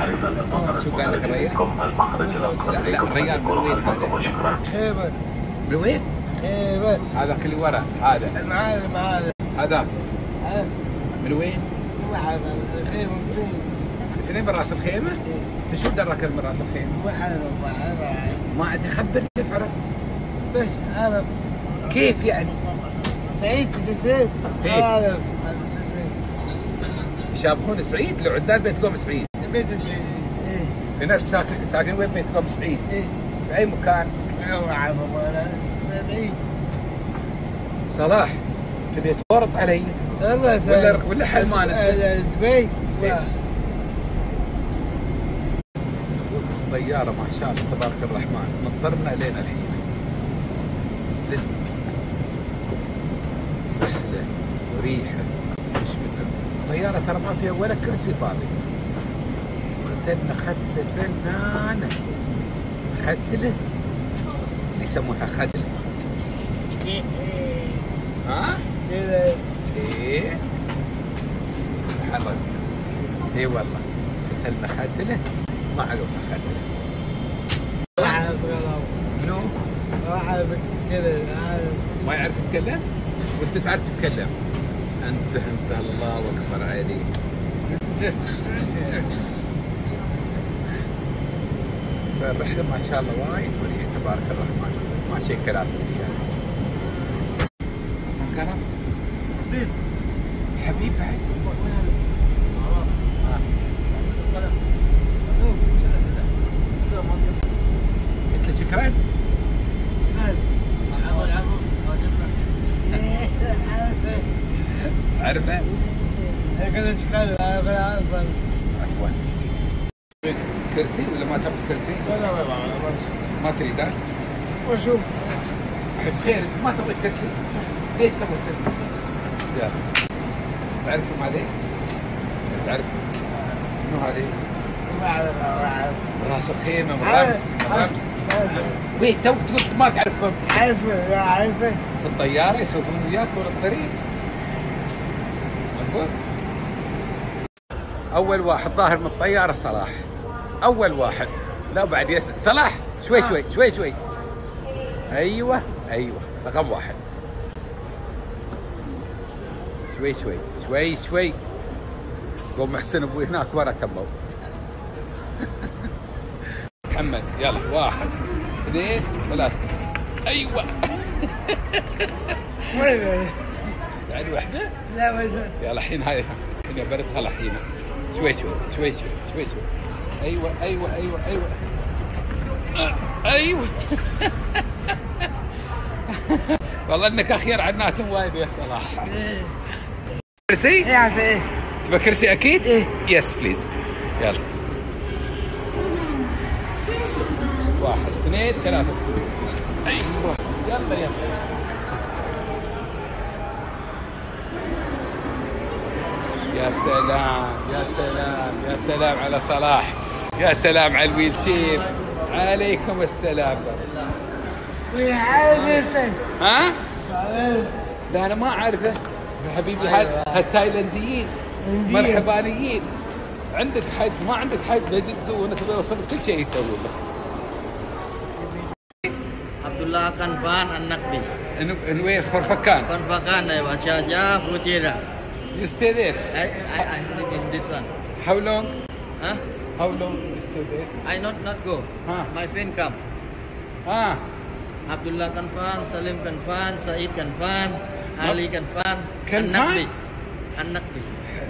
قال لك الريان؟ لا الريان من وين هذا؟ خيبر من وين؟ خيبر هذاك اللي ورا هذا معاذ معاذ هذاك من وين؟ واحد فين اثنين من راس الخيمة؟ انت شو دراك من راس الخيمة؟ واحد ما عاد خبرني كيف عرفت؟ بس أنا كيف يعني؟ سعيد إيه. اعرف يشابهون سعيد لو عدال بيت قوم سعيد بيت سعيد إيه. في نفس ساكن ساكن وين بيت؟ قوم سعيد؟ إيه. في اي مكان؟ واحد أنا بعيد صلاح تبي تورط علي؟ والله ولا ولا حلمان انت؟ دبي إيه. طيارة ما شاء الله تبارك الرحمن. مطرنا لين الحين. سلم. رحلة وريحة مش الطيارة ترى ما فيها ولا كرسي فاضي ختلنا ختلة فنانة ختلة اللي يسموها خدلة ها؟ إيه. سبحان الله. اي والله. ختلنا ختلة ما عرفنا ختلة منو؟ ما يعرف يتكلم؟ وأنت تعرف تتكلم. أنت أنت الله أكبر عليك. انت فالرحله ما شاء الله وايد مريحه تبارك الرحمن. ما شيء كلام كلام حبيب حبيب بعد قلت له شكرا عرفه كذا شكال أنا عارف عفوا كرسي ولا ما تبغى كرسي؟ ولا ما ما تريد ها؟ وشوف. خير انت ما تبغى كرسي ليش تبغى كرسي؟ يلا تعرفوا هذه؟ تعرف. منو أعرف راس الخيمة مرمس مرمس وين؟ تو تقول ما تعرفهم. عارفه عارفه في الطيارة يسوقون وياك طول الطريق. أقول. أول واحد ظاهر من الطيارة صلاح. أول واحد. لا بعد يس صلاح شوي شوي شوي شوي. أيوه أيوه. رقم واحد. شوي شوي شوي شوي. قوم محسن أبوي هناك ورا تموا. محمد يلا واحد اثنين ثلاثة. أيوه. وين بعد واحدة لا وين يلا الحين هاي هنا برد خل الحين. شوي شوي شوي شوي شوي. شوي أيوه أيوه أيوه أيوه. آه، أيوه. والله إنك أخير على الناس وايد يا صلاح. كرسي؟ إيه عارف إيه. تبغى كرسي أكيد؟ إيه. yes please يلا. واحد اثنين ثلاثة. أيوه يلا يلا. يا سلام يا سلام يا سلام على صلاح. يا سلام على ال wheelchair عليكم السلام وين عارف ها؟ لا أنا ما اعرفه يا حبيبي هاد هالتايلنديين مرحبانيين عندك حد ما عندك حد تسوونه تبغى يوصل لك كل شيء يسوي لك Kanfan An-Nakbi. انه انه وين خرفكان Konfakan dari Wajaja Futira. You stay there. I, I, I sleep in this one. How long? Huh? How long you stay there? I not not go. Huh. My friend come. Ah, Abdullah Kanfan, Salim Kanfan, Said Kanfan, Ali Kanfan, Kanfan? An-Nakbi. An-Nakbi.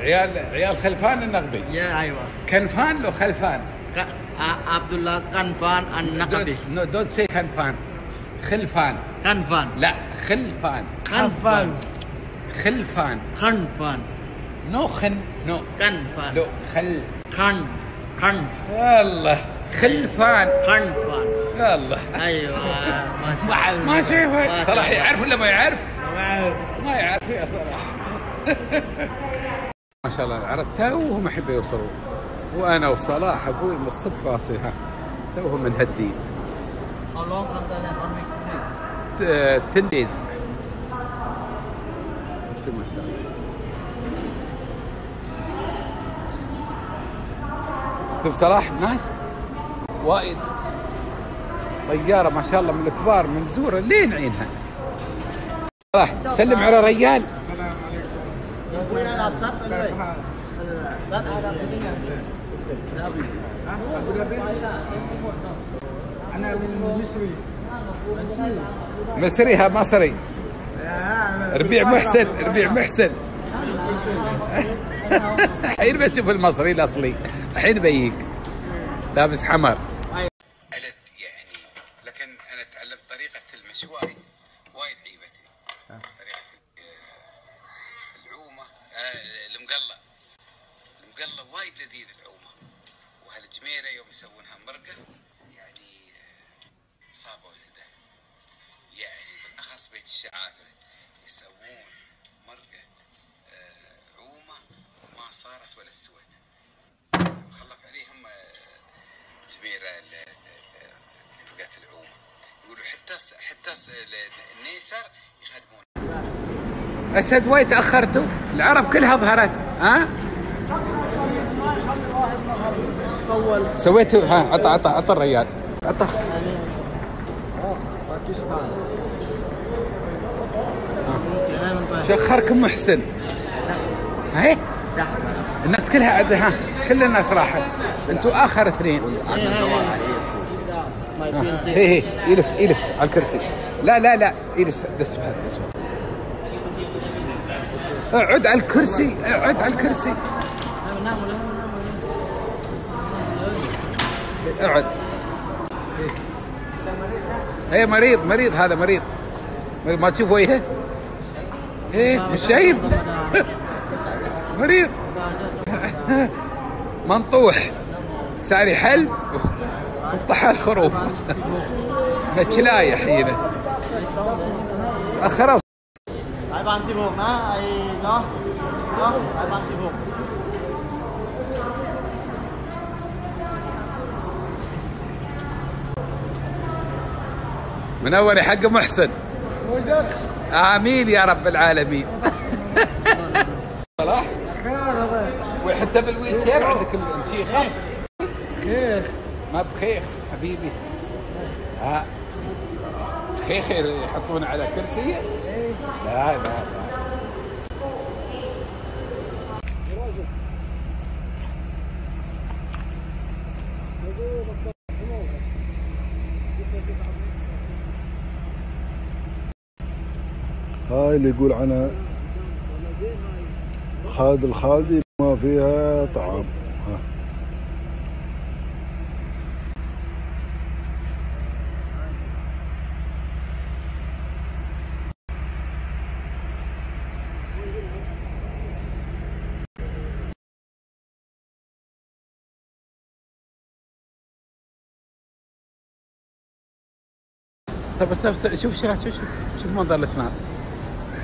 عيال عيال خلفان النغبي Yeah, أيوة. كنفان لو خلفان Ka, A- Abdullah Kanfan An-Nakbi. No, don't say كنفان خلفان Kanfan. لا خلفان خلفان خلفان Kanfan. نو خن نو Kanfan. لو خل Kan. Kan. الله خلفان Kanfan. الله أيوة. ما شاء الله. ما شايفه الله. يعرف ولا ما يعرف؟ ما اعرف ما يعرف يا صراحة ما شاء الله العرب توهم احب يوصلوا وأنا وصلاح أبوي من الصبح واصل ها توهم من هالدين How long after that? One week, two weeks? 10 دايز ما شاء الله شوف صلاح ناس وايد. طيارة ما شاء الله من الكبار من زورة لين عينها. صلاح سلم على ريال. أنا من مصري مصريها مصري. ربيع محسن ربيع محسن. الحين بشوف المصري الأصلي. الحين بيك. لابس حمر. يعني لكن أنا تعلمت طريقة المشواي وايد عيبتني طريقه العومه المقله المقله وايد لذيذ العومه وهالجميره يوم يسوونها مرقه يعني صابوا الهدى يعني بالاخص بيت الشعافره يسوون مرقه آه، عومه ما صارت ولا استوت خلف عليهم آه، جميره ال- ال- ال- مرقه العومه يقولوا حتى الس- حتى الس- ال- النيسر يخدمون. أسد وايد تأخرتوا؟ العرب كلها ظهرت. ها؟ سويتوا ها عطى عطى عطى الريال. عطى. شخركم محسن. هاي الناس كلها عندها ها كل الناس راحت. أنتوا آخر اثنين. هي friend. هي اجلس اجلس على الكرسي. لا لا لا. اجلس دس بها اقعد على الكرسي اقعد على الكرسي. اقعد. هي مريض مريض هذا مريض. ما تشوف وجهه إيه مش شايف؟ مريض. منطوح. ساري حلب وطح الخروف متشلايح هنا اخروا Ai ban 16นะไอ้เนาะเนาะไอ้ban 16 منور يا حق محسن امين يا رب العالمين صلاح وحتى بالويل شير عندك الشيخ كيف ما بخيخ حبيبي ها خيخ يحطون على كرسي. لا لا لا. هاي اللي يقول عنها خالد الخالدي ما فيها طعام. طب شوف شوف شوف شوف, شوف منظر الاسنان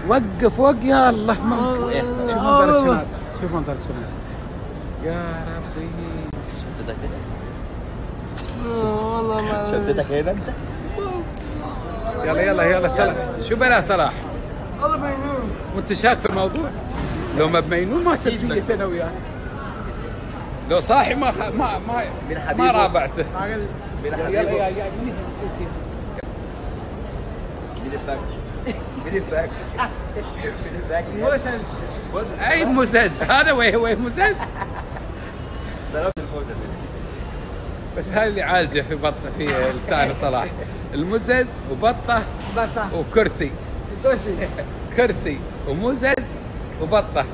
وقف وقف. يا الله ما شوف منظر الاسنان شوف منظر الاسنان يا ربي. والله ما شدتك هنا أنت؟ يلا يلا يلا صلاح. شو بلا صلاح؟ والله مجنون وانت شاك في الموضوع. لو ما بمينون ما صرت فيك أنا وياه لو صاحي ما خ... ما ما من ما حبيبه. رابعته. عقل يلا يا يا مين يسوي Minute back. Minute back. مش اي مزز هذا وين وين مزز ضربت بس هذا اللي عالجه في بطه في لسان صلاح. المزز وبطه بطة وكرسي. كوشي كرسي ومزز وبطه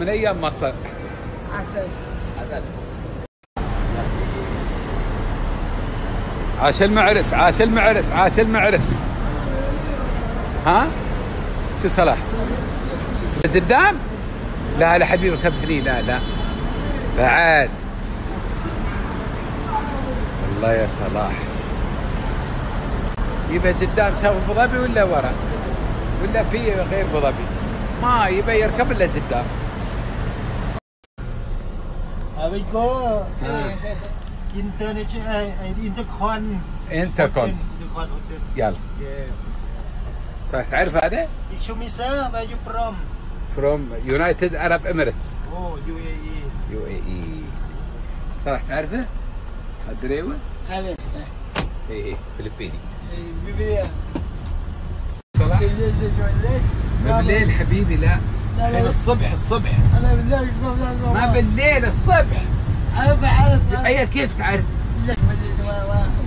من أيام مصر عسل. عاش المعرس عاش المعرس عاش المعرس. ها؟ شو صلاح قدام لا لا حبيبي اركب هني. لا لا. بعد. الله يا صلاح. يبقى قدام شاف أبو ظبي ولا ورا؟ ولا في غير أبو ظبي؟ ما يبقى يركب إلا قدام kau international eh, intercon. انتركون Intercon hotel. يلا. صح. تعرف هذا؟ Ikshumisa, where you from? from United Arab Emirates. Oh, UAE. UAE صلاح تعرفه؟ الدريوه؟ هذا. اي اي فلبيني. بيبيا صلاح ليش ليش؟ ليش ما بالليل حبيبي لا. الحين. الصبح الصبح. أنا بالله ما بالليل الصبح. أنا بعرف. اي كيف تعرف؟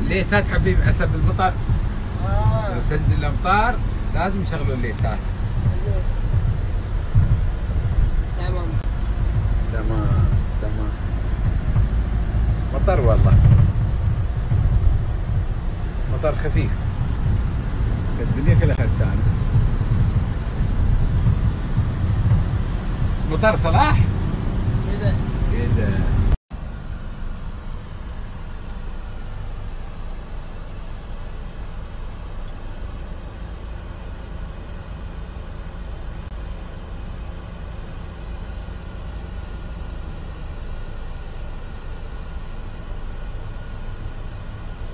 ليه فات حبيبي عسب المطر آه. تنزل الأمطار. لازم يشغلوا الليل تحت تمام تمام تمام مطر والله مطر خفيف الدنيا كلها خرسانة مطر صلاح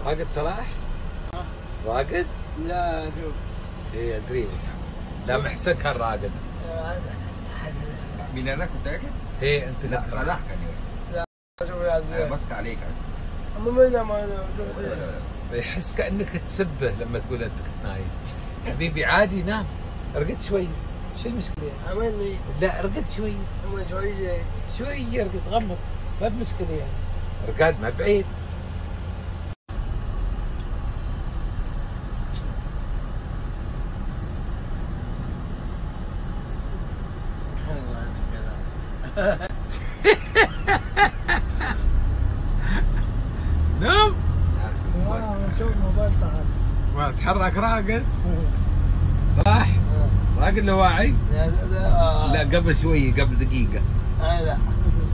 راقد صلاح؟ راقد؟ لا شوف. إيه أدري. لا محسك هالراقد مين أنا؟ كنت راكب؟ إيه أنت لا صلاح كان يقول. شوف يا أنا زين بص عليك. يحس كأنك تسبه لما تقول أنت كنت نايم. حبيبي عادي نام. ارقد شوي. شو المشكلة؟ عملني لا ارقد شوي. شوية شوي. ارقد غمض. ما في مشكلة يعني. رقاد ما بعيد نام شوف موبايل طحن ما تحرك راقد صح راقد لو واعي قبل شوي قبل دقيقة. لا.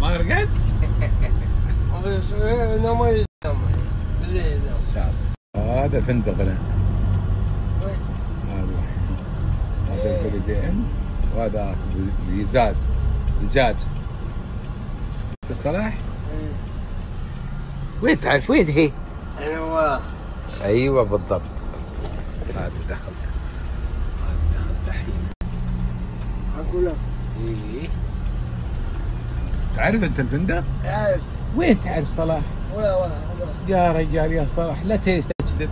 ما رقدت لا ما ينام بالليل الله. هذا فندقنا وين؟ هذا هذا الفلبين وهذا بزاز زجاج. انت صلاح وين تعرف وين هي؟ أيوه. أيوه بالضبط. هذا دخل. هذا دخل دحين. أقول لك. إيه. تعرف أنت الفندق؟ عارف وين تعرف صلاح؟ ولا ولا يا رجال يا صلاح لا تستكذب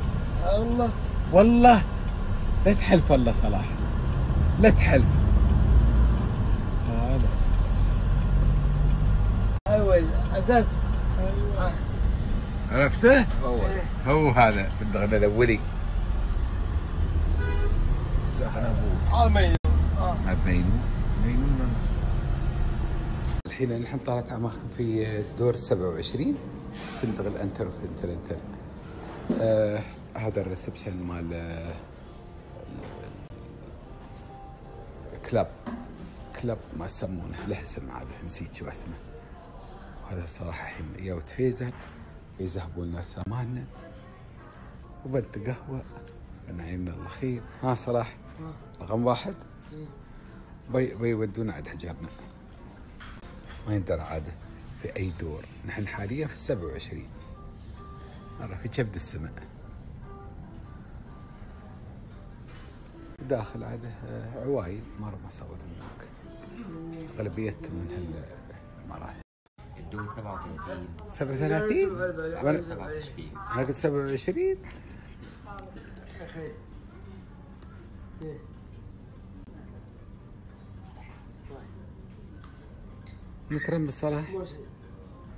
الله. والله لا تحلف والله صلاح. لا تحلف. هذا. أيوه. أساس عرفته؟ هو هو هذا فندقنا الاولي ساحنا ابوه آه ما مينون ونص الحين نحن طالت اعماركم في الدور 27 فندق الانتر وفندق آه هذا الريسبشن مال آه، كلاب. كلاب ما يسمونه له اسم عاد نسيت شو اسمه. وهذا الصراحه الحين ياوت فيزل يذهبوا لنا ثماننا وبنت قهوة. نعيمنا الله خير. ها صلاح رقم واحد. بي بيودونا عند حجابنا. ما يندرى عاده في أي دور. نحن حاليا في 27 مرة في كبد السماء. داخل عاده آه، عوايل مرة ما صور هناك. أغلبية من هالمراحل الدور 37 37 وأنا 27 أنا كنت 27 نترمس صلاح ماشي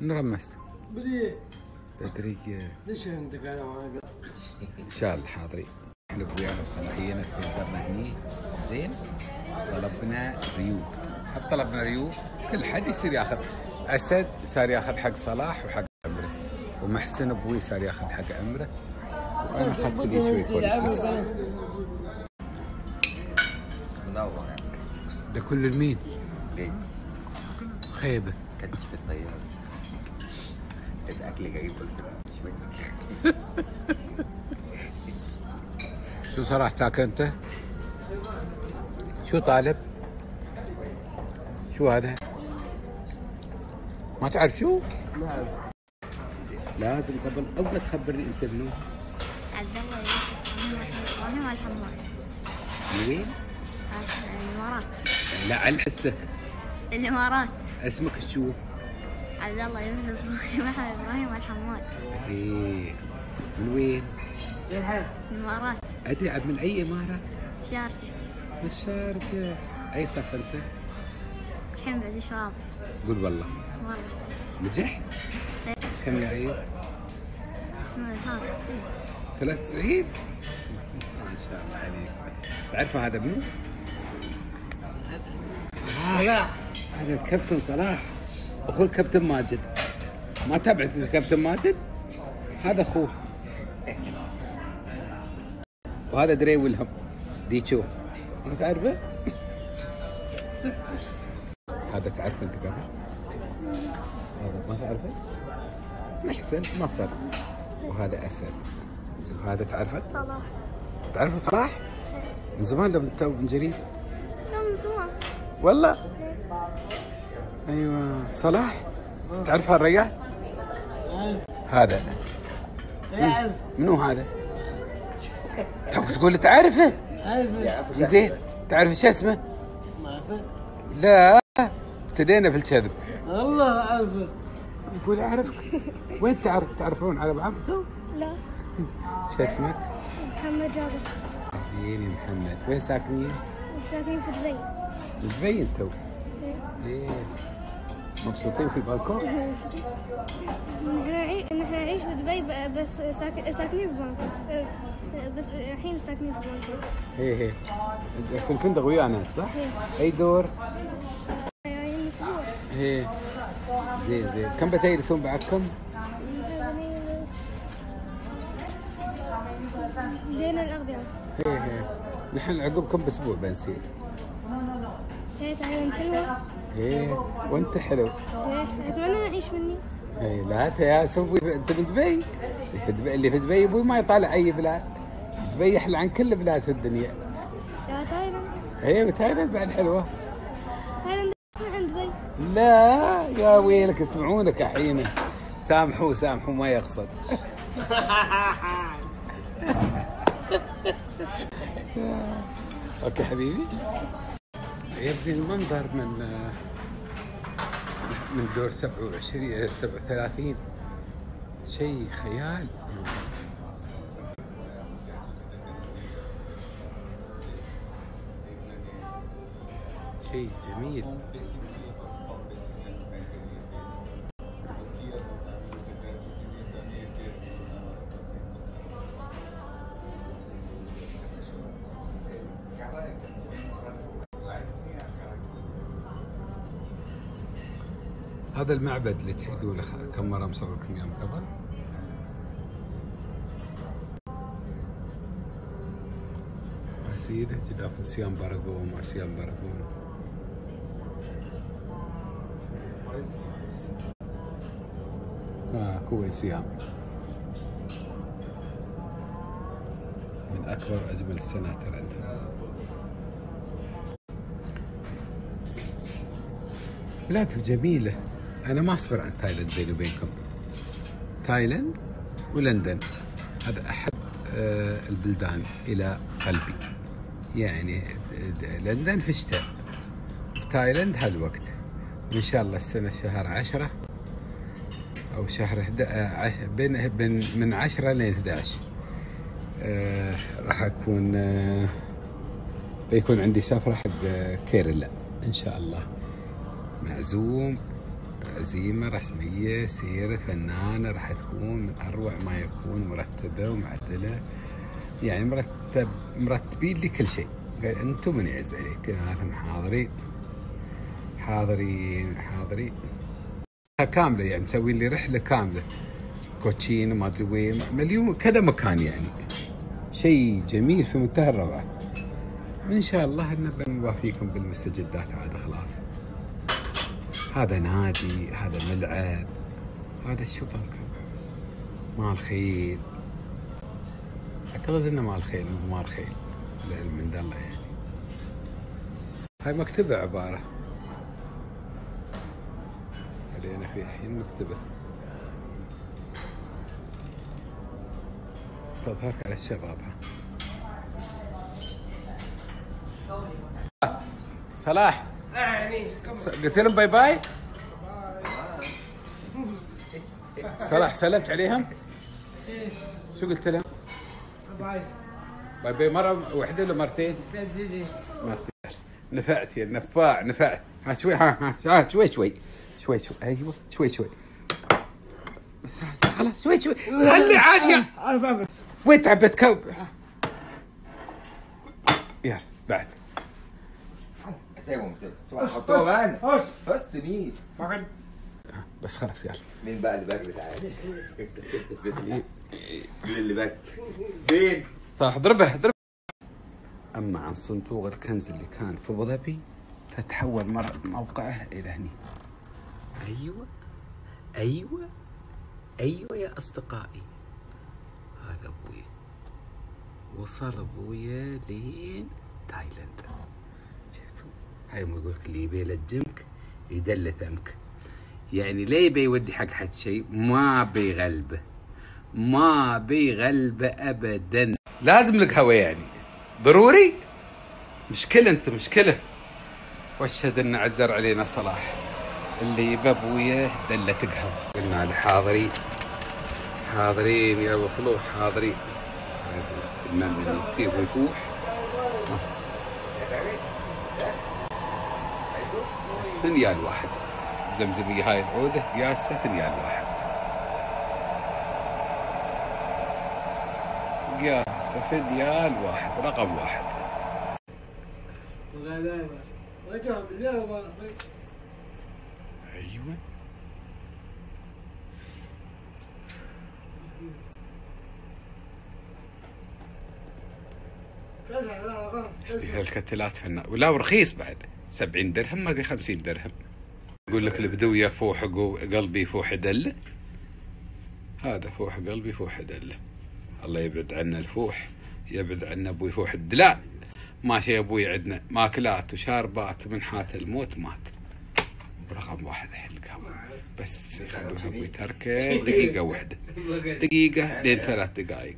نرمس بدي بدري ليش أنت؟ إن شاء الله حاضرين. إحنا بويانا وصلاحينا توزرنا هني. زين. طلبنا ريوب حط طلبنا ريوب كل حد يصير ياخذ. أسد صار ياخذ حق صلاح وحق عمره ومحسن أبوي صار ياخذ حق عمره وأنا اخذت لي شوي فول منور ده كل المين. ليه؟ خيبه كنت في الطيارة الأكل جاي قلت شو صراحة تاكل أنت؟ شو طالب؟ شو هذا؟ ما تعرف شو؟ لازم قبل أول ما تخبرني أنت منو؟ عبد الله من وين؟ الامارات لا عن حسك الإمارات اسمك شو؟ عبد الله يوسف محمد إبراهيم الحماد إيه. من وين؟ من الإمارات. أدري عاد من أي إمارة؟ شاركة من الشارقه أي صف أنت؟ الحين بعد شباب قول والله. والله. نجح؟ كم هذا سيد 93 ما شاء الله عليك. تعرف هذا منو؟ صلاح هذا الكابتن صلاح اخو الكابتن ماجد ما تابعت الكابتن ماجد؟ هذا أخوه وهذا دري ويلهم ديتشو ما تعرفه؟ هذا تعرفه أنت قبل؟ هذا ما تعرفه؟ محسن مصر وهذا أسد وهذا تعرفه؟ صلاح تعرفه صلاح؟ من زمان لما تو من جريد لا من زمان والله أيوه. صلاح؟ تعرف هالرجال؟ هذا. منو هذا؟ تو تقول لي تعرفه؟ عارف زين. تعرف شو اسمه؟ ما أعرفه. لا. ابتدينا في الكذب. والله عارفه يقول اعرفك وين تعرف؟ تعرفون على بعض؟ لا. شو اسمك؟ محمد جابر. يا محمد. وين ساكنين؟ ساكنين في دبي. دبي انتو إيه. مبسوطين في بالكم؟ نحن نعي- نحن نعيش في دبي بس ساك- ساكنين في بانكوك. أه، بس الحين ساكنين في بانكوك. إيه إيه في الفندق ويانا صح؟ أي دور؟ يعني أسبوع إيه زين زين. كم بتجلسون بعدكم؟ بين الأغبياء. إيه إيه نحن عقبكم بأسبوع بنسير هي تعلم حلوة. إيه وانت حلو. إيه، أتمنى نعيش مني. إيه لا يا سوي أنت من دبي؟ في دبي اللي في دبي أبوي ما يطالع أي بلاد. دبي أحلى عن كل بلاد في الدنيا. يا تايلاند. إيه وتايلاند بعد حلوة. تايلاند أحسن عند دبي؟ لا يا ويلك يسمعونك الحين. سامحوه سامحوه ما يقصد. أوكي حبيبي. يا ابني المنظر من من دور 27 37 شيء خيال. شيء جميل. هذا المعبد اللي تحدونه خ- كم مرة مصور لكم اياه من قبل؟ مسيرة جداف سيام باراغون ما سيام آه كوي سيام. من أكبر أجمل السناتر عندنا بلاد جميلة. أنا ما أصبر عن تايلاند بيني وبينكم. تايلاند ولندن هذا أحب آه، البلدان إلى قلبي. يعني لندن في الشتاء. تايلاند هالوقت وإن شاء الله السنة شهر عشرة أو شهر آه، بين بين من عشرة لين 11 آه، راح أكون آه، بيكون عندي سفرة حق آه، كيرلا إن شاء الله. معزوم. عزيمة رسمية سيرة فنانة راح تكون من أروع ما يكون مرتبة ومعدلة. يعني مرتب مرتبين لي كل شيء. قال أنتم من يعز عليك أنا حاضرين حاضرين حاضرين كاملة يعني مسوي لي رحلة كاملة. كوتشين وما أدري وين مليون كذا مكان يعني. شيء جميل في منتهى الروعة. وإن شاء الله إن بنوافيكم بالمستجدات عاد خلاف هذا نادي هذا ملعب هذا بالكم مال خيل. أعتقد إنه مال خيل مو مال خيل العلم من الله يعني. هاي مكتبة عبارة. علينا في الحين مكتبة. تظهرك على الشباب ها. صلاح. قلت لهم bye bye صلاح سلمت عليهم؟ شو قلت لهم؟ bye bye bye مرة واحدة ولا مرتين؟ مرتين. نفعت يا النفاع نفعت. ها شوي ها ها شوي شوي. شوي شوي أيوه شوي شوي. خلاص شوي شوي. خلي عادي وين تعبت كوب؟ يلا بعد. سيبهم سيبهم. معنا هوش بس مين؟ بس خلاص يلا. مين بقى اللي باكل تعالى مين اللي باكل فين صح ضربه ضربه أما عن صندوق الكنز اللي كان في أبو ظبي فتحول مر موقعه إلى هني. أيوه أيوه أيوه يا أصدقائي. هذا أبوي. وصل ابويا لين تايلاند. ما يقول لك اللي يبي يلجمك يدل ثمك يعني ليه يبي يودي حق حد شيء ما بيغلبه ما بيغلبه ابدا. لازم لك هوا يعني. ضروري؟ مشكلة أنت مشكلة. وأشهد أن عزر علينا صلاح. اللي يبى ابويا دله قهوة. قلنا على حاضرين حاضرين يا وصلوا حاضرين. المهم اللي يطيب ويفوح فنيال واحد. زمزمية هاي العودة قياسة فنيال واحد. قياسة فنيال واحد رقم واحد. أيوه. كذا لا غلط فيها الكتلات فنا ولا ورخيص بعد. 70 درهم ما ادري 50 درهم. يقول لك البدوية فوح قلبي فوح دله هذا فوح قلبي فوح دله الله يبعد عنا الفوح يبعد عنا أبوي فوح الدلاء ماشي أبوي عندنا ماكلات وشاربات من حات الموت مات. رقم واحد القهوة بس يخلونها أبوي تركة. دقيقة واحدة. دقيقة لين ثلاث دقائق.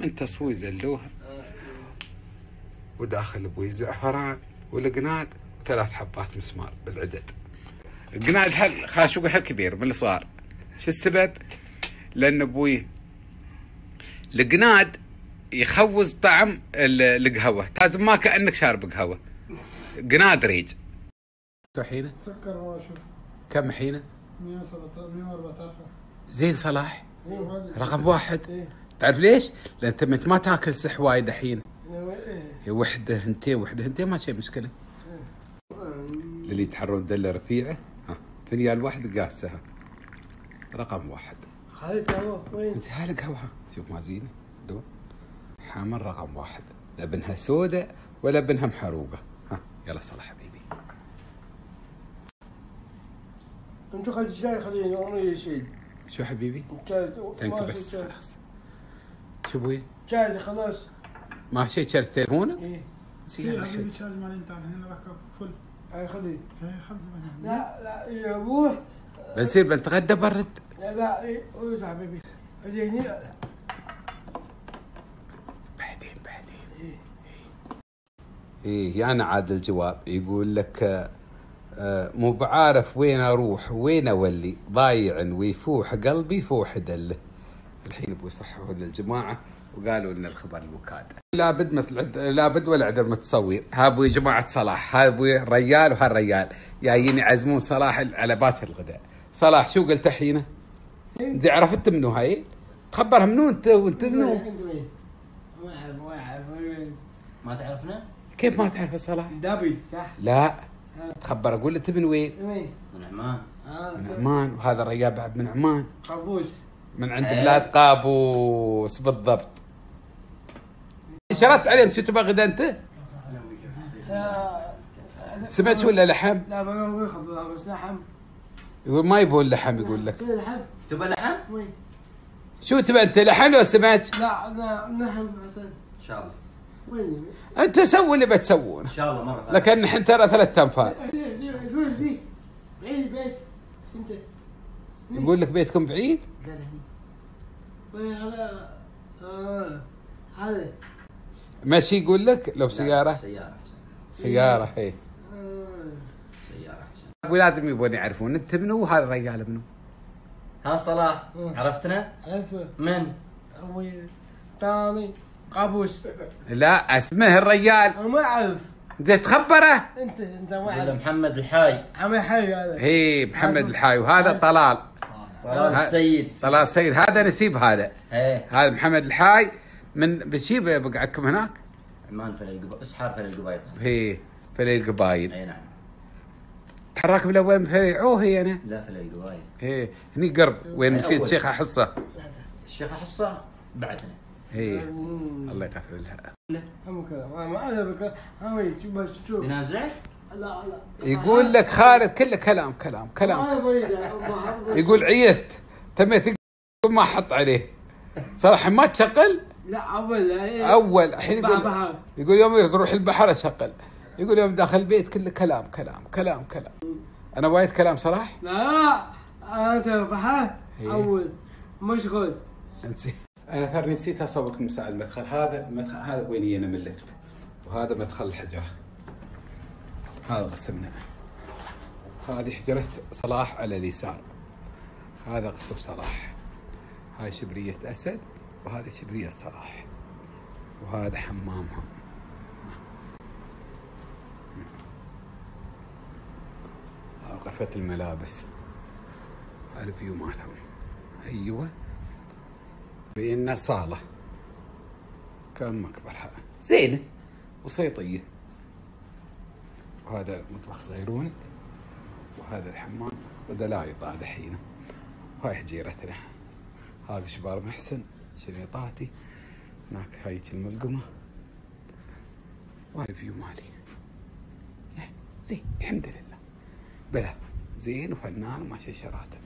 من تصوير زلوها وداخل أبوي زعفران والقناد وثلاث حبات مسمار بالعدد. القناد هل خاشوق هل كبير من اللي صار. شو السبب؟ لأن أبوي القناد يخوز طعم ال- القهوة. لازم ما كأنك شارب قهوة. قناد ريج. حينه؟ سكر واشوف كم حينه؟ 117 114 زين صلاح. رقم واحد. تعرف ليش؟ لأن أنت ما تاكل سح وايد الحين هي وحدة هنتين وحدة هنتين ما شيء مشكلة. اللي يتحرون دلة رفيعة. ها فنيال واحد قاسة. ها. رقم واحد. خالد هو وين؟ أنت هاي القهوة. شوف ما زينة. دون حامل رقم واحد. لا بنها سوداء ولا بنها محروقة. ها يلا صلاح حبيبي. انت خلي الشاي خليني أنا شيء شو حبيبي؟ شاي ثانك بس شاي. خلاص. شو أبوي؟ شاي خلاص. ما شيء شريت تليفونك؟ إيه. زين يلا حبيبي. تشارج مالين تعال هنا ركب فل. هاي خلي هي خلي بعدين لا لا يا أبوه. بنصير بنتغدى برد لا لا قول يا حبيبي. زيني بعدين بعدين. إيه. يعني عاد الجواب يقول لك آه، مو بعارف وين أروح وين أولي. ضايع ويفوح قلبي فوح دله. الحين أبوي صححوا للجماعة. وقالوا إن الخبر المكاد. لابد مثل عد... لابد ولا عدل متصور ها أبوي جماعة صلاح ها أبوي ريال وهالريال جايين يعزمون صلاح على باكر الغداء. صلاح شو قلت الحين؟ إنت عرفت منو هاي؟ خبرها منو أنت وأنت منو؟ ما اعرف ما اعرف ما تعرفنا؟ كيف ما تعرف صلاح؟ دبي صح. لا. تخبر أقول أنت من وين؟ من عمان. آه من عمان. وهذا الرجال بعد من عمان. قابوس. من عند بلاد قابوس بالضبط. شردت عليهم شو تبغى غدا أنت؟ سمعت ولا لحم؟ لا ما بس لحم يقول ما يبون لحم يقول لك كل لحم تبى لحم؟ وين؟ شو تبى أنت لحم لو سمك؟ لا لا لحم إن شاء الله وين؟ أنت سوي اللي بتسوونه إن شاء الله مرة لكن نحن ترى ثلاث أنفار وين ذي؟ بعيد البيت أنت يقول لك بيتكم بعيد؟ لا لا هني وين هذا؟ ماشي يقول لك لو سيارة. سيارة. سيارة هي آه. سيارة. ولازم يبون يعرفون. أنت منو وهذا الرجال منو؟ ها صلاح مم. عرفتنا؟ عرفه من؟ أبوي ثاني قابوس. لا اسمه الرجال. ما أعرف. أنت تخبره؟ أنت أنت ما أعرف. محمد الحاي. عمي حي هذا. هي محمد الحاي وهذا طلال. طلال السيد. طلال السيد هذا نسيب هذا. إيه. هذا محمد الحاي. من بشيب بقعدكم هناك؟ عمان فل القبائل إسحار فل القبائل هي فلي القبايل. أي نعم. تحرك بلا وين فلي عوهي أنا لا فل القبائل هي هني قرب وين نسيت. شيخ حصه الشيخ حصه بعدنا. هي. الله يغفر لها. ينازعك؟ لا لا. يقول لك خالد كله كلام كلام كلام. يقول عيست تميت ما حط عليه. صراحة ما تشغل. لا أول أول الحين يقول بابا. يقول يوم تروح البحر أشغل. يقول يوم داخل البيت كله كلام كلام كلام كلام. أنا وايد كلام صراحة؟ لا أنا سبحان إيه. أول. مشغول نسيت أنا ترى نسيت اصور لكم مساعد المدخل. هذا مدخل هذا وين أنا اللفت وهذا مدخل الحجرة. هذا قسمنا. هذه حجرة صلاح على اليسار هذا قسم صلاح. هاي شبرية أسد. وهذه شبرية صلاح وهذا حمامهم غرفة الملابس. الفيو مالهم. أيوه. بينا صالة. كان مكبرها. زينة وصيطية. وهذا مطبخ صغيرون. وهذا الحمام. ودلايط هذا حين. هاي حجيرتنا. هذا شبار محسن. شريطاتي. هناك هاي الملقمة. وهاي الفيو مالي. زين الحمد لله بلا زين وفنان وماشي شراته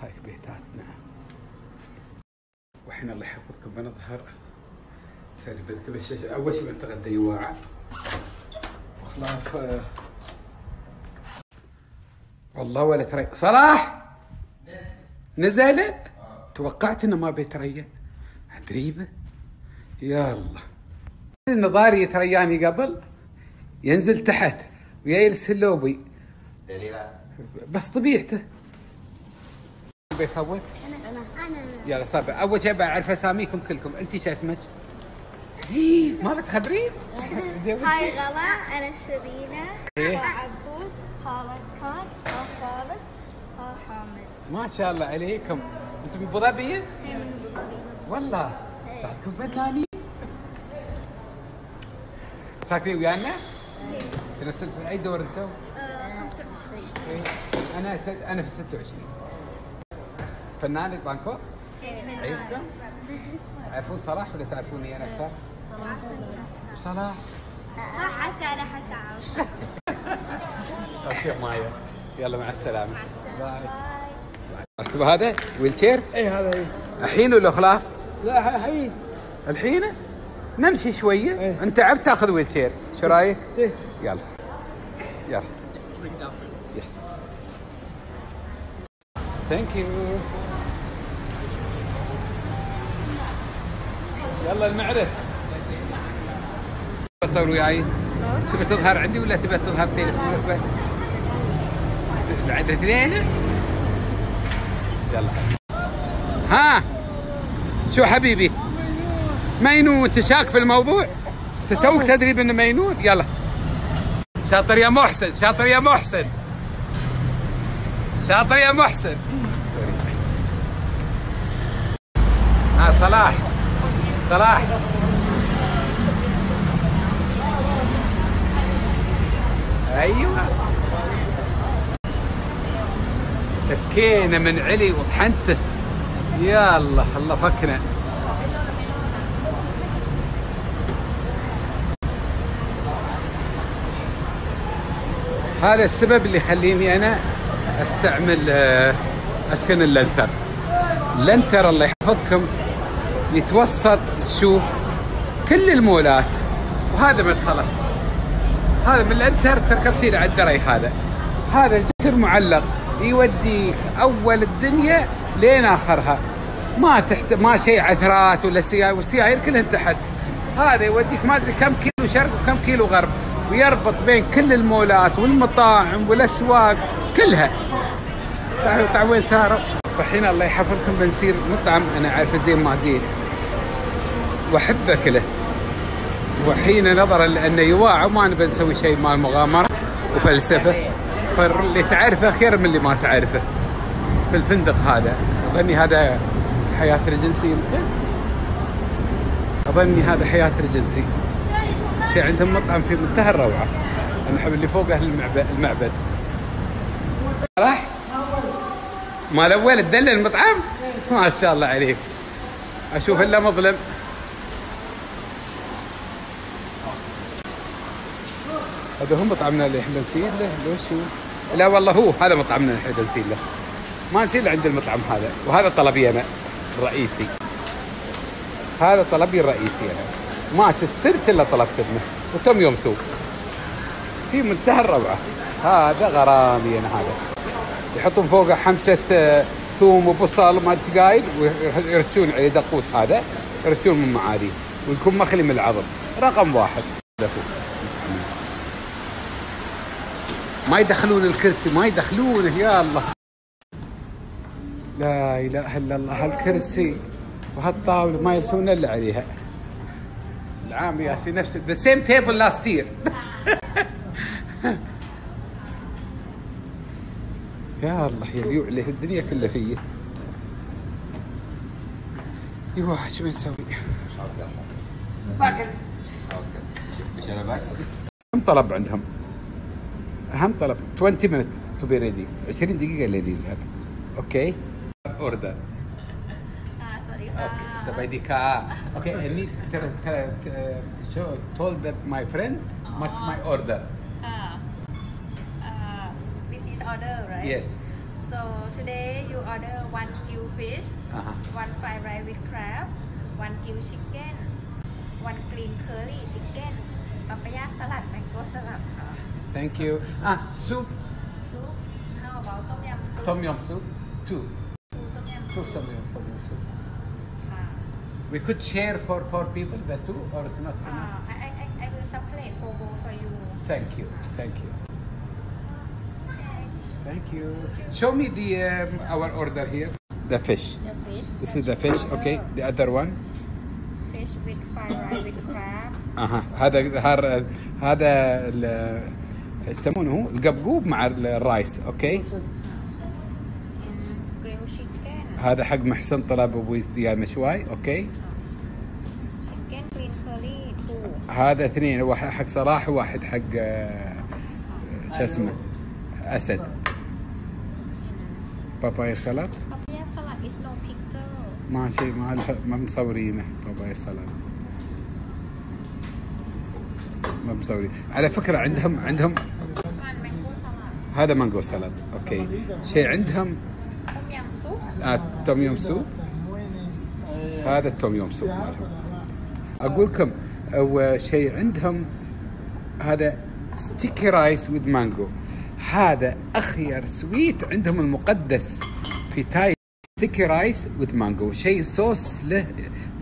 هاي بيتاتنا. وحين الله يحفظكم بنظهر سالي بنتبه أول شيء بنتغدى يواعة. وخلاف آه، والله ولا ترى صلاح! نزل! توقعت إنه ما بيتريا عدريبه يا الله النظاري يترياني قبل ينزل تحت ويجلس اللوبي. بس طبيعته. بيصور أنا أنا. يلا صابر. أول شيء بعرف أساميكم كلكم. أنت شو اسمك؟ ما بتخبرين؟ هاي غلا أنا شرينة إيه. وعبود هذا كان ها خالد ها حامد. ما شاء الله عليكم. أنتم من أبو ظبي؟ هي من أبو ظبي والله صعدكم فنانين ساكنين ويانا؟ في نفس الف- أي دور أنتم؟ آه، 25 إيه. أنا ت- أنا في 26 فنانة بانكوك؟ عيدكم؟ تعرفون صلاح ولا تعرفوني أنا أكثر؟ وصلاح صح حتى أنا حتى أشوف معي يلا مع السلامة باي اكتب هذا ويل شير اي هذا. الحين ولا خلاف؟ لا الحين الحين؟ نمشي شوية. إيه. أنت عب تاخذ ويل شير شو رأيك؟ إيه. يلا. يلا. yes thank you يلا المعرس. بصور وياي تبي تظهر عندي ولا تبي تظهر تليفونك بس؟ بعد اثنين؟ يلا. ها. شو حبيبي؟ مينون أنت شاك في الموضوع؟ أنت توك تدري بأنه مينون؟ يلا. شاطر يا محسن شاطر يا محسن. شاطر يا محسن. ها صلاح. صلاح. أيوه. فكينا من علي وطحنته. يا الله الله فكنا. هذا السبب اللي يخليني أنا أستعمل آه، أسكن اللنتر. اللنتر الله يحفظكم يتوسط تشوف كل المولات. وهذا مدخله هذا من اللنتر تركب سيدة على الدري هذا. هذا الجسر معلق يوديك أول الدنيا لين آخرها. ما تحت ما شيء عثرات ولا سيايير والسيايير كلها تحت. هذا يوديك ما أدري كم كيلو شرق وكم كيلو غرب. ويربط بين كل المولات والمطاعم والأسواق كلها. تعرفوا تعرفوا وين صاروا؟ فالحين الله يحفظكم بنصير مطعم أنا عارفه زين ما زين. واحب اكله وحين نظرا لأنه يواع وما نبي نسوي شيء مال مغامرة وفلسفة. فاللي تعرفه خير من اللي ما تعرفه. في الفندق هذا. أظني هذا حياة ريجنسي يمكن أظني هذا حياة ريجنسي في عندهم مطعم في منتهى الروعة. أنا أحب اللي فوق أهل المعبد المعبد. راح؟ ما الأول تدلل المطعم؟ ما شاء الله عليك. أشوف إلا مظلم. هذا هو مطعمنا اللي إحنا نسير له لو شو لا والله هو هذا مطعمنا اللي إحنا نسير له. ما نسير عند المطعم هذا وهذا طلبي أنا. الرئيسي هذا طلبي الرئيسي أنا. ما كسرت إلا طلبت منه وتم يوم سوق في منتهى الروعة. هذا غرامي أنا هذا. يحطون فوقه حمسة آه، ثوم وبصل وما أدري قايل ويرشون عليه دقوس هذا. يرشون من معادي. ويكون مخلي من العظم. رقم واحد. ما يدخلون الكرسي ما يدخلونه يا الله. لا إله إلا الله هالكرسي وهالطاوله ما يسوون إلا عليها. العام يالسين نفس the same table last year يا الله يبيع له الدنيا كلها فيه أيوه شو بنسوي؟ اهم طلب عندهم. اهم طلب. 20 minute تو بي ريدي 20 دقيقة هذا. أوكي order. Ah, sorry. Okay, car. Okay, I need to, uh, so told that my friend what's my oh. order. Ah, ah uh, this is order, right? Yes. So today you order one gill fish, Uh-huh. one fried rice with crab, one gill chicken, one green curry chicken, papaya salad, mango salad. Uh, Thank you. Ah, soup, soup. How about tom yum soup? tom yum soup, two. We could share for four people the two, or it's not uh, enough. I, I, I will supply for both for you. Thank you, thank you. Thank you. Show me the um, our order here. The fish. The fish. This is the fish. Oh. Okay. The other one. Fish with fire with crab. اها هذا هذا هذا يسمونه القبقوب مع الرايس اوكي okay. هذا حق محسن طلب أبوي اياه مشواي أوكي؟ two هذا اثنين واحد حق صلاح وواحد حق آه، شو اسمه؟ أسد. بابايا سلطه ما شيء ما ما مصورينه بابايا سلطه ما مصورين. على فكرة عندهم عندهم هذا مانجو سلطه okay. شيء عندهم آه tom yum soup هذا ال tom yum soup مالهم أقول لكم أو شيء عندهم هذا sticky rice with mango هذا اخير sweet عندهم المقدس في تاي sticky rice with mango شيء صوص له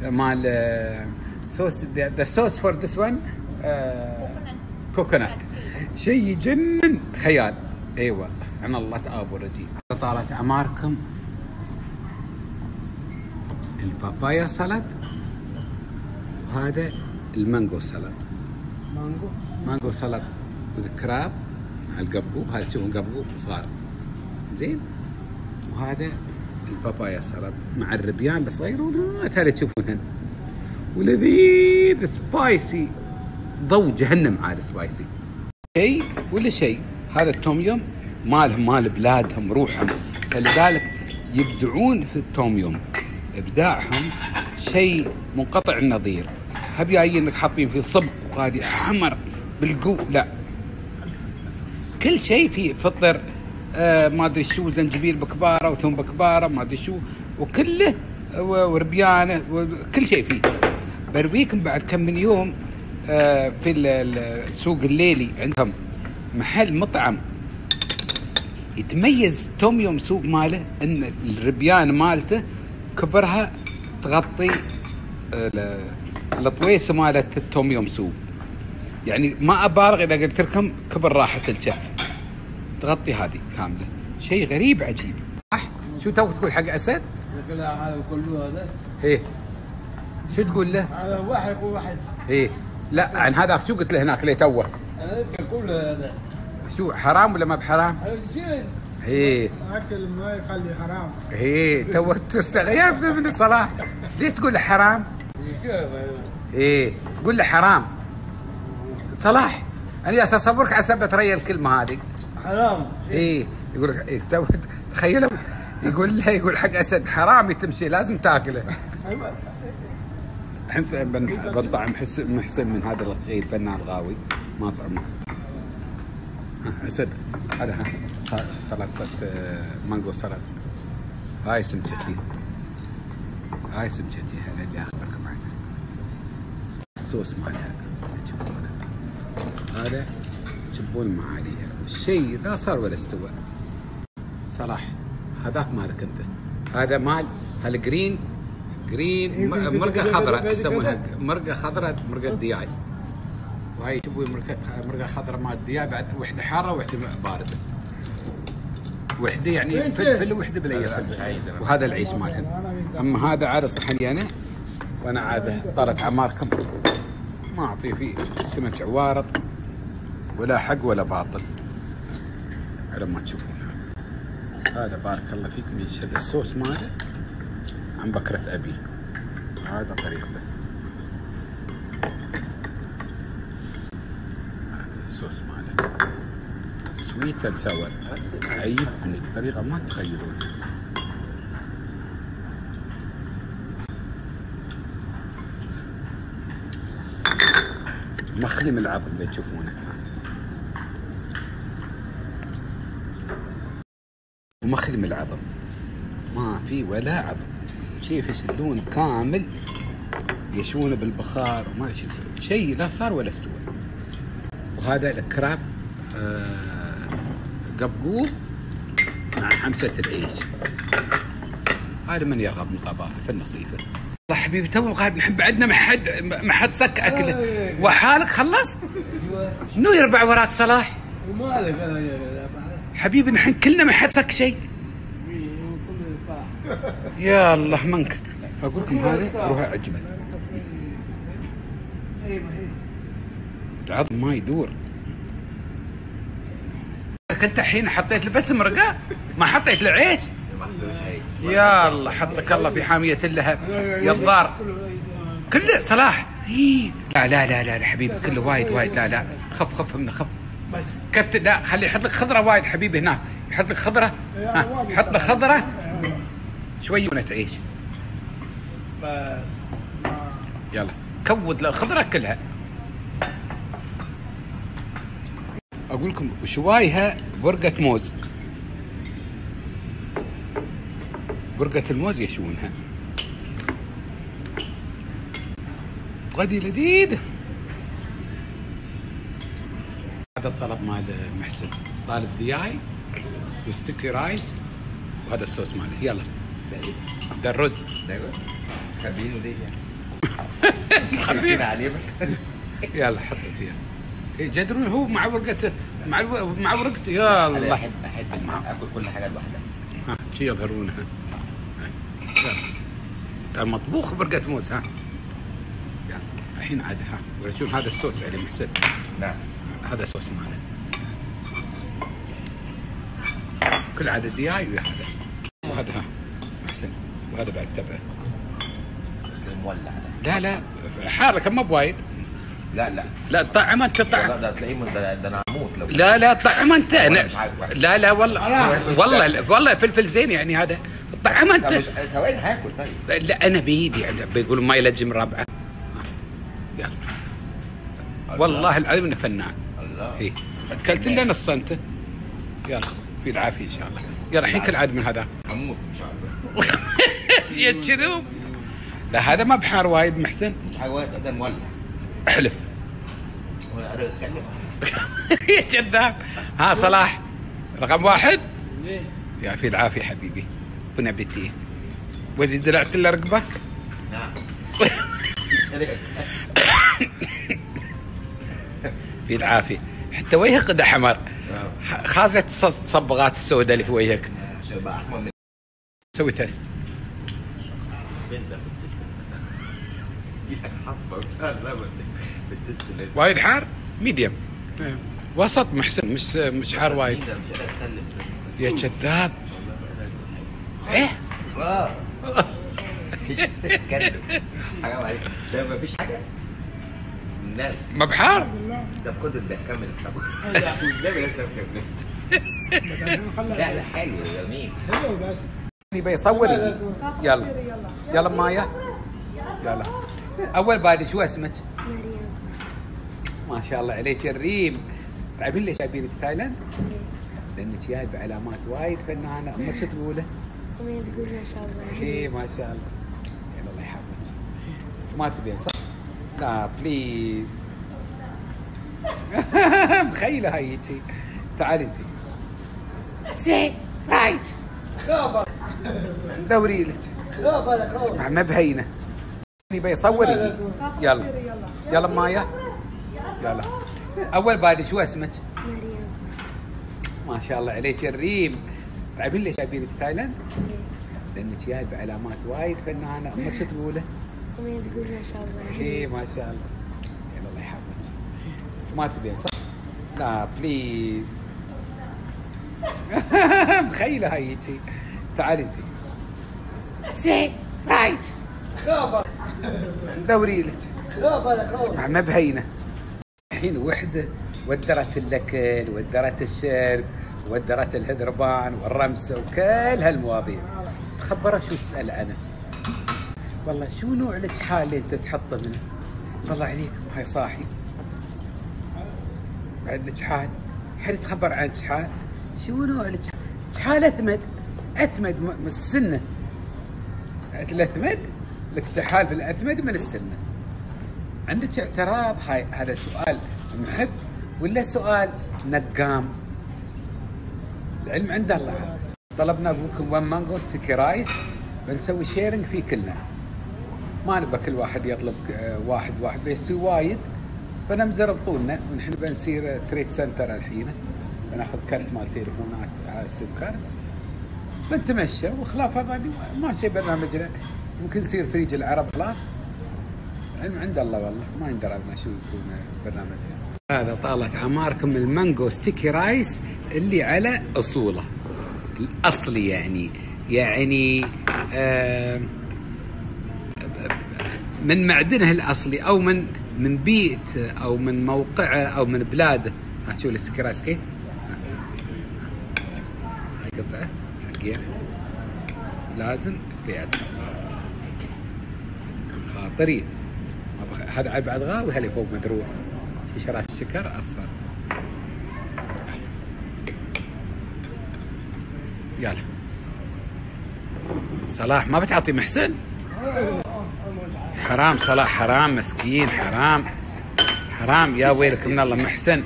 مال صوص the sauce for this one coconut شيء يجنن خيال. أيوه. عن الله تآب ورجيم. طالت أعماركم. البابايا سلطه وهذا المانجو سلطه مانجو. مانجو سلطه بال crab مع القبقوب هذا تشوفون قبقوب؟ صغار. زين؟ وهذا البابايا سلطه مع الربيان الصغيرون هذا تشوفونهن ولذيذ spicy ضو جهنم عاد spicy شيء ولا شيء؟ هذا التوم يوم مالهم مال بلادهم روحهم. فلذلك يبدعون في التوم يوم. إبداعهم شيء منقطع النظير. هب جايين حاطين فيه صب وهذه حمر بالقو. لا. كل شيء في فطر آه ما أدري شو زنجبيل بكبارة وثوم بكبارة ما أدري شو وكله وربيانة وكل شيء فيه. برويكم بعد كم من يوم آه في ال- ال- السوق الليلي عندهم محل مطعم. يتميز توم يوم سوق ماله إن الربيان مالته كبرها تغطي ال- الطويسه مالت التوم يوم سوق. يعني ما أبالغ إذا قلت لكم كبر راحة الشف تغطي هذه كاملة. شيء غريب عجيب. صح؟ شو تو تقول حق أسد؟ هذا كله هذا. إيه. شو تقول له؟ هذا واحد يقول واحد. إيه. لا عن هذا شو قلت له هناك ليه توه؟ أنا كله هذا. شو حرام ولا ما بحرام؟ شيء إيه. أكل ما يخلي حرام. إيه تو تستغيرت من الصلاح ليش تقول له حرام؟ إيه قول له حرام. صلاح. أنا جالس أصبرك على سبة ري الكلمة هذه. حرام. إيه يقول لك إيه تو تخيلوا يقول له يقول حق اسد حرام تمشي لازم تاكله. الحين بن- بنطعم محسن محسن من هذا الفنان الغاوي ما طعمه اسد هذا ها س- سلطة آه، مانجو سلطة. هاي سمكتي هاي سمكتي هذا اللي اخبركم عنها الصوص مالها تشوفونه. هذا تشبون معاليها. الشيء لا صار ولا استوى. صلاح هذاك مالك أنت. هذا مال هال green green م- مرقة خضراء يسمونها مرقه خضراء مرقة دياي. وهاي تبوي مرقه مرقة خضراء مال دياي بعد وحدة حارة وحدة بارده وحدة يعني فلفل وحدة بليه فلفل وهذا العيش مالهم. أما هذا عاد صحني أنا وأنا عاد طارت عماركم. ما أعطي فيه السمك عوارض ولا حق ولا باطل. على ما تشوفون. هذا بارك الله فيك من الصوص ماله عن بكرة أبي. هذا طريقته هذا الصوص ماله sweet and sour عيبني بطريقة ما تتخيلون مخلي من العظم اللي تشوفونه. ومخلي من العظم. ما في ولا عظم. كيف يشلون كامل؟ يشونه بالبخار وما شيء لا صار ولا استوى. وهذا الكراب آه قبقوب مع حمسة العيش. هذا من يرغب من طباخ في النصيفة والله حبيبي تو قاعد نحب بعدنا ما حد ما حد سك اكله وحالك خلصت منو يربع وراك صلاح. ومالك حبيبي نحن كلنا ما حد سك شيء. يا الله منك. أقول لكم هذا روح عجبه العظم ما يدور. انت الحين حطيت بس مرقة؟ ما حطيت له عيش؟ يا الله حطك الله في حامية اللهب يا الضار. كله صلاح. لا لا لا لا, لا حبيبي كله وايد وايد. لا لا خف خف منه خف. كثر لا خلي يحط لك خضرة وايد حبيبي هناك. يحط لك خضرة. ها حط لك خضرة. شوي ونتعيش يلا كود الخضره كلها. أقول لكم شوايها برقة موز. برقة الموز يشونها غدي لذيذ هذا الطلب مال محسن. طالب دياي وستيكي رايس وهذا الصوص ماله. يلا. ده الرز. خبينه دي. عليه يلا حط فيها. إيه جدرون هو مع ورقته مع ألو... مع ورقته. يا الله. احب أحب آكل كل حاجة لوحدها. ها شي يظهرونها. المطبوخ برقة موز ها. الحين عاد ها. ورسول هذا الصوص علي محسن نعم. هذا صوص ماله. كل عاد الدياي ويا هذا. وهذا ها. محسن وهذا بعد تبعه مولع. لا لا. حار كم؟ ما بوايد. لا لا. لا طعم أنت طعم. لا ده تلاقيه من- ده أنا هموت لو لا لا طعم أنت. لا لا والله والله والله فلفل زين يعني هذا. طعم أنت. مش ثواني هاكل طيب. لا أنا بايدي يعني بيقولوا ما يلجم رابعة. يلا. والله العظيم إنه فنان. الله. اي اكلت لنا نص انت يلا في العافية إن شاء الله. يلا الحين كل عاد من هذا. هموت إن شاء الله. يا كذوب لا هذا ما بحار وايد محسن. حاجة واحد ده مولع. احلف. يا كذاب ها صلاح رقم واحد. يا في العافية حبيبي. بنبتي ودي دلعت له رقبك. نعم. في العافية. حتى وجهك قد حمر. خازت الصبغات السوداء اللي في وجهك من سوي تيست لا وايد حار ميديم وسط محسن مش مش حار وايد. يا كذاب إيه؟ ده ما فيش حاجة ما بحار؟ ده خد ده كمل لا لا حلو جميل حلو بس يبي يصور. يلا. يلا مايا. يلا. أول بادي شو اسمك؟ ما شاء الله عليك. الريم. تعرفين ليش جايبينك تايلاند؟ لأنك جايب علامات وايد فنانة. أمك شو تقوله؟ ومين تقول ما شاء الله؟ إيه ما شاء الله. يلا الله يحفظك. انت ما تبين صح؟ لا please مخيلة هاي هيجي تعالي أنت. زين right. دوري لك. مع ما بهينه يبي يصور. يلا يلا مايا. يلا. أول بادي شو اسمك؟ مريم. ما شاء الله عليك الريم. تعرفين ليش جايبينك تايلاند؟ لأنك جايب علامات وايد فنانة. أمك شو تقوله؟ ومين تقول ما شاء الله؟ إيه ما شاء الله. يلا الله يحفظك. انت ما تبين صح؟ لا بليز مخيلة هاي هيجي تعالي أنت. زين رايت. دوري لك. مع ما بهينه الحين وحده ودرت الأكل ودرت الشرب ودرت الهذربان والرمسة وكل هالمواضيع. تخبره شو تسأل عنه والله شو نوع الكحال اللي أنت تحطه منه؟ والله عليكم هاي صاحي. بعد الكحال حد يتخبر عن الكحال شو نوع الكحال كحال أثمد. أثمد من السنة. الاثمد الاكتحال في الأثمد من السنة. عندك اعتراض؟ هاي هذا سؤال محب ولا سؤال نقام؟ العلم عند الله. طلبنا ابوكم one mango sticky rice بنسوي sharing فيه كلنا. ما نبى كل واحد يطلب آه، واحد واحد. بيستوي وايد. بنمزر بطولنا ونحن بنصير trade center الحين. بناخذ كرت مال تليفونات على ال SIM card بنتمشى وخلاف هذا ماشي برنامجنا. يمكن يصير فريج العرب خلاص العلم عند الله والله. ما يندرى لنا شو يكون برنامجنا هذا طالت عماركم ال mango sticky rice اللي على أصوله. الأصلي يعني. يعني آه من معدنه الأصلي أو من من بيئته أو من موقعه أو من بلاده ها شوف الستيكي رايس كيف؟ هاي قطعة حقيقة لازم تقيد خاطرين ما هذا بعد غاوي هاللي فوق مدروع في شرات الشكر أصفر. يلا. صلاح ما بتعطي محسن؟ حرام صلاح حرام مسكين حرام. حرام يا ويلك من الله محسن.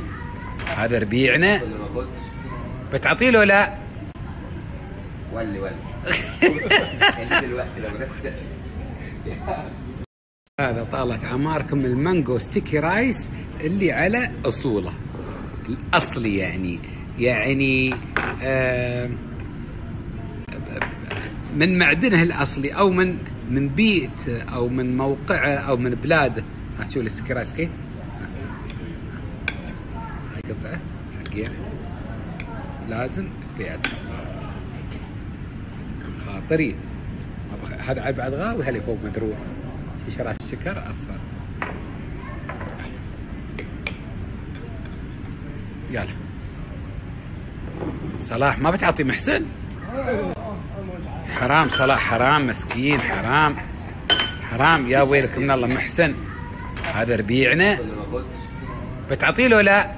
هذا ربيعنا. بتعطي له لا؟ ولي ولي. دلوقتي لو هذا طالت عماركم ال mango sticky rice اللي على أصوله. الأصلي يعني. يعني آه من معدنه الأصلي أو من من بيئته أو من موقعه أو من بلاده. شوف ال sticky rice كيف؟ هاي قطعه حقيقة. لازم تقيد خاطرين هذا بعد غاوي هاللي فوق مدروع في شرات الشكر أصفر. يلا. صلاح ما بتعطي محسن؟ حرام صلاح حرام مسكين حرام. حرام يا ويلك من الله محسن. هذا ربيعنا. بتعطي له لا؟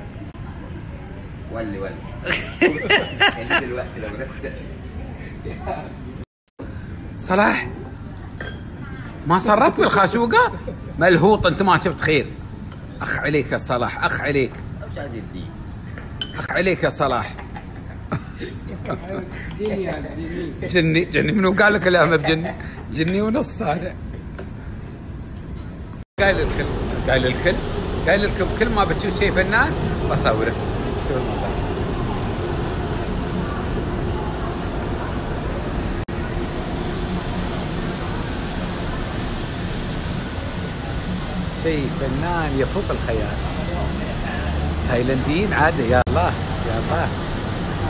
ولي ولي. دلوقتي لو صلاح. ما صرت بالخاشوقة ملهوط أنت ما شفت خير. أخ عليك يا صلاح أخ عليك. أخ عليك يا صلاح. جني جني منو قال لك كلامه بجني؟ جني ونص هذا. قايل الكل قايل الكل قايل لكم كل ما بتشوف شيء فنان بصوره. شوف شيء فنان يفوق الخيال تايلنديين عادة يا الله يا الله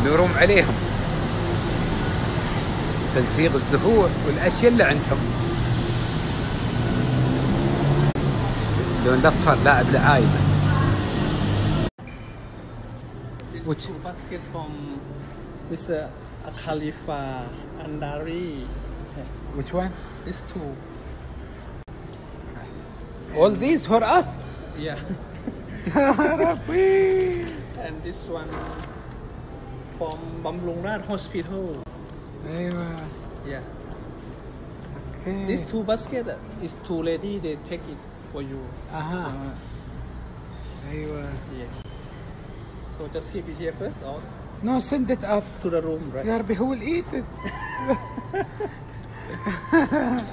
نروم عليهم تنسيق الزهور والأشياء اللي عندهم اللون الأصفر لاعب لعايبه This Which- basket from Mr. Khalifa Andari. which one These two. All these for us? Yeah. and this one from Bamrungrad Hospital. Yeah. Okay. This two basket is two lady. They take it for you. Aha. Uh-huh. Uh, Aywa. Yes. So just keep it here first, or? No, send it up. To the room, right? Yeah, who will eat it. اللي ايتد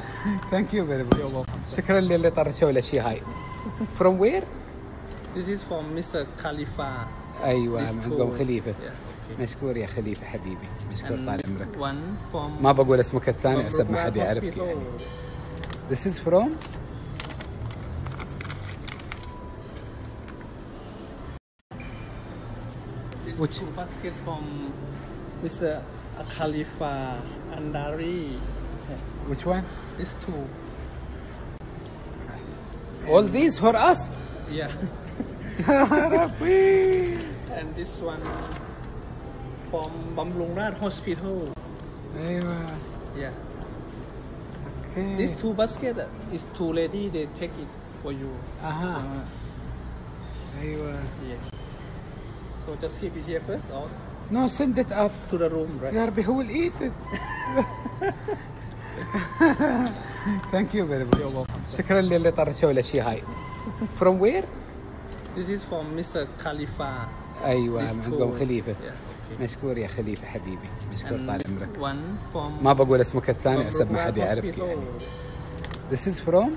thank you very much شكرا للي طرشوا الاشياء هاي from where This is from Mr. Khalifa. أيوه عندكم two- خليفة Yeah. okay. مشكور يا خليفة حبيبي مشكور طال عمرك one from ما بقول اسمك الثاني حسب ما حد يعرفك. يعني This is from This Which- basket from Mr. Khalifa Andari. Which one? These two. All these for us? Yeah. and this one from Bamlungrad Hospital. Aywa. Yeah. Okay. These two basket is two lady. They take it for you. Aha. Uh, Yes. So just keep it here first, or? No, send it up to the room, right? Yeah, who will eat it? اللي ايتد ثانك يو فيري ماتش شكرا للي طرشوا الاشياء هاي. فروم وير This is from Mr. Khalifa. أيوه two- خليفة. Yeah. مشكور يا خليفة حبيبي. مشكور طال عمرك. one from ما بقول اسمك الثاني حسب ما حد يعرفك. يعني. This is from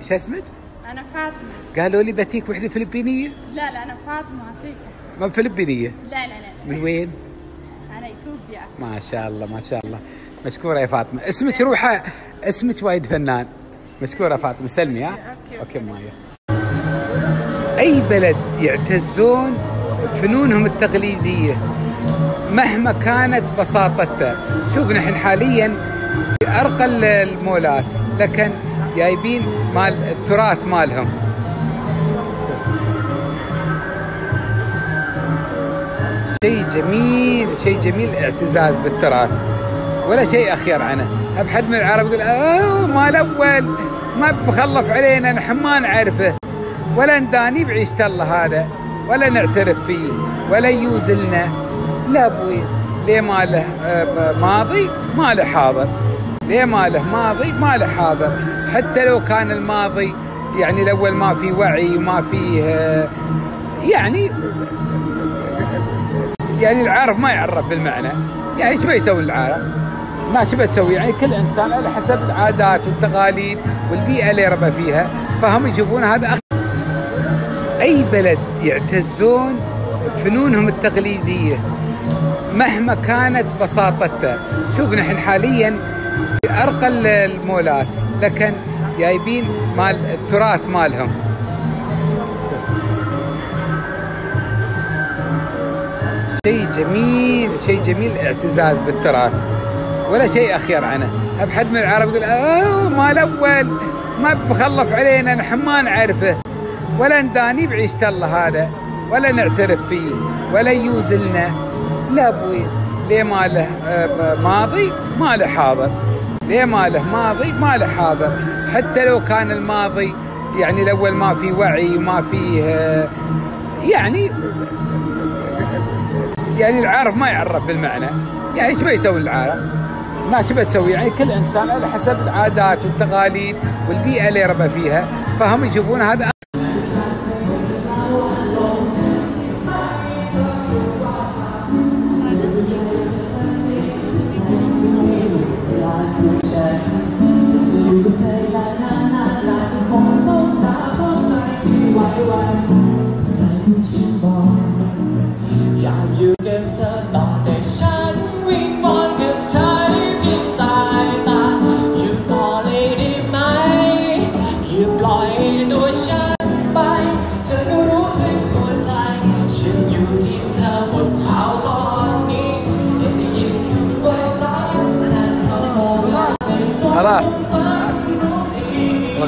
شو اسمك؟ أنا فاطمة. قالوا لي بتيك وحدة فلبينية. لا لا أنا فاطمة أعطيك. ما فلبينية؟ لا لا لا. من وين؟ أنا إثيوبيا. ما شاء الله ما شاء الله. مشكورة يا فاطمة. اسمك روحة اسمك وايد فنان. مشكورة فاطمة. سلمي ها؟ Okay. Okay. مايا أي بلد يعتزون بفنونهم التقليدية؟ مهما كانت بساطتها. شوف نحن حاليا في أرقى ال- المولات لكن جايبين مال التراث مالهم. شيء جميل شيء جميل الاعتزاز بالتراث. ولا شيء أخير عنه. ابحد من العرب يقول اوه مال أول. ما بخلف علينا نحن ما نعرفه. ولا نداني بعيشة الله هذا. ولا نعترف فيه. ولا يوزلنا. لا أبوي ليه ما له آه، ماضي؟ ما له حاضر. ليه ما له ماضي؟ ما له حاضر. حتى لو كان الماضي يعني الأول ما في وعي وما فيه آه، يعني يعني العارف ما يعرف بالمعنى. يعني إيش بيسوي العارف؟ ما شو بتسوي يعني كل إنسان على حسب العادات والتقاليد والبيئة اللي ربى فيها. فهم يشوفون هذا أخ... أي بلد يعتزون بفنونهم التقليدية مهما كانت بساطتها. شوف نحن حاليا في أرقى ال- المولات لكن جايبين مال التراث مالهم. شيء جميل شيء جميل الاعتزاز بالتراث. ولا شيء أخير عنه. ابحد من العرب يقول اوه مال أول. ما بخلف علينا نحن ما نعرفه. ولا نداني بعيشة الله هذا. ولا نعترف فيه. ولا يوزلنا. لا أبوي ليه ما له آه، ماضي؟ ما له حاضر. ليه ما له ماضي؟ ما له حاضر. حتى لو كان الماضي يعني الأول ما في وعي وما فيه آه، يعني يعني العارف ما يعرف بالمعنى. يعني إيش بيسوي العارف؟ ما شو بتسوي؟ يعني كل إنسان على حسب العادات والتقاليد والبيئة اللي ربى فيها. فهم يشوفون هذا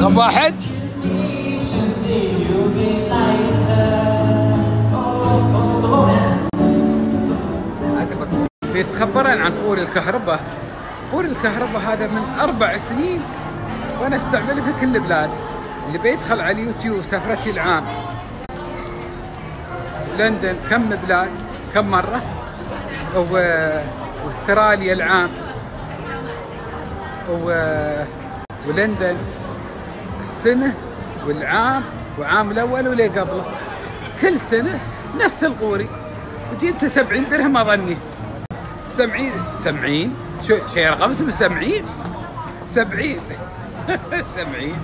رقم واحد. يتخبرون عن قول الكهرباء. قول الكهرباء هذا من أربع سنين وأنا أستعمله في كل البلاد اللي بيدخل على اليوتيوب سفرتي العام. لندن كم بلاد كم مرة؟ و... وأستراليا العام. و... ولندن. السنة والعام وعام الأول واللي قبله. كل سنة نفس القوري. وجبت 70 درهم أظني. سبعين سبعين. شو شيء رقم اسمه سبعين؟ سبعين. سبعين.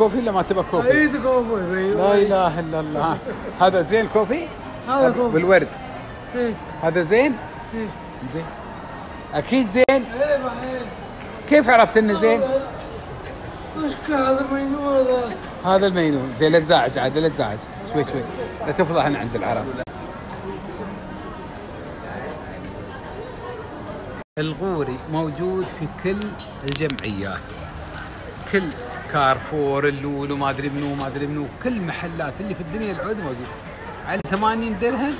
coffee ولا ما تبى coffee؟ عيد coffee لا إله إلا الله. هذا زين coffee؟ هذا coffee. بالورد. إيه. هذا زين؟ إيه. زين. أكيد زين؟ إيه كيف عرفت إنه زين؟ هذا مينو هذا هذا المينون زين لا تزعج عاد لا تزعج. شوي شوي. لا تفضحنا عند العرب. الغوري موجود في كل الجمعيات. كل كارفور اللول وما أدري منو ما أدري منو. كل محلات اللي في الدنيا العود موجود. على 80 درهم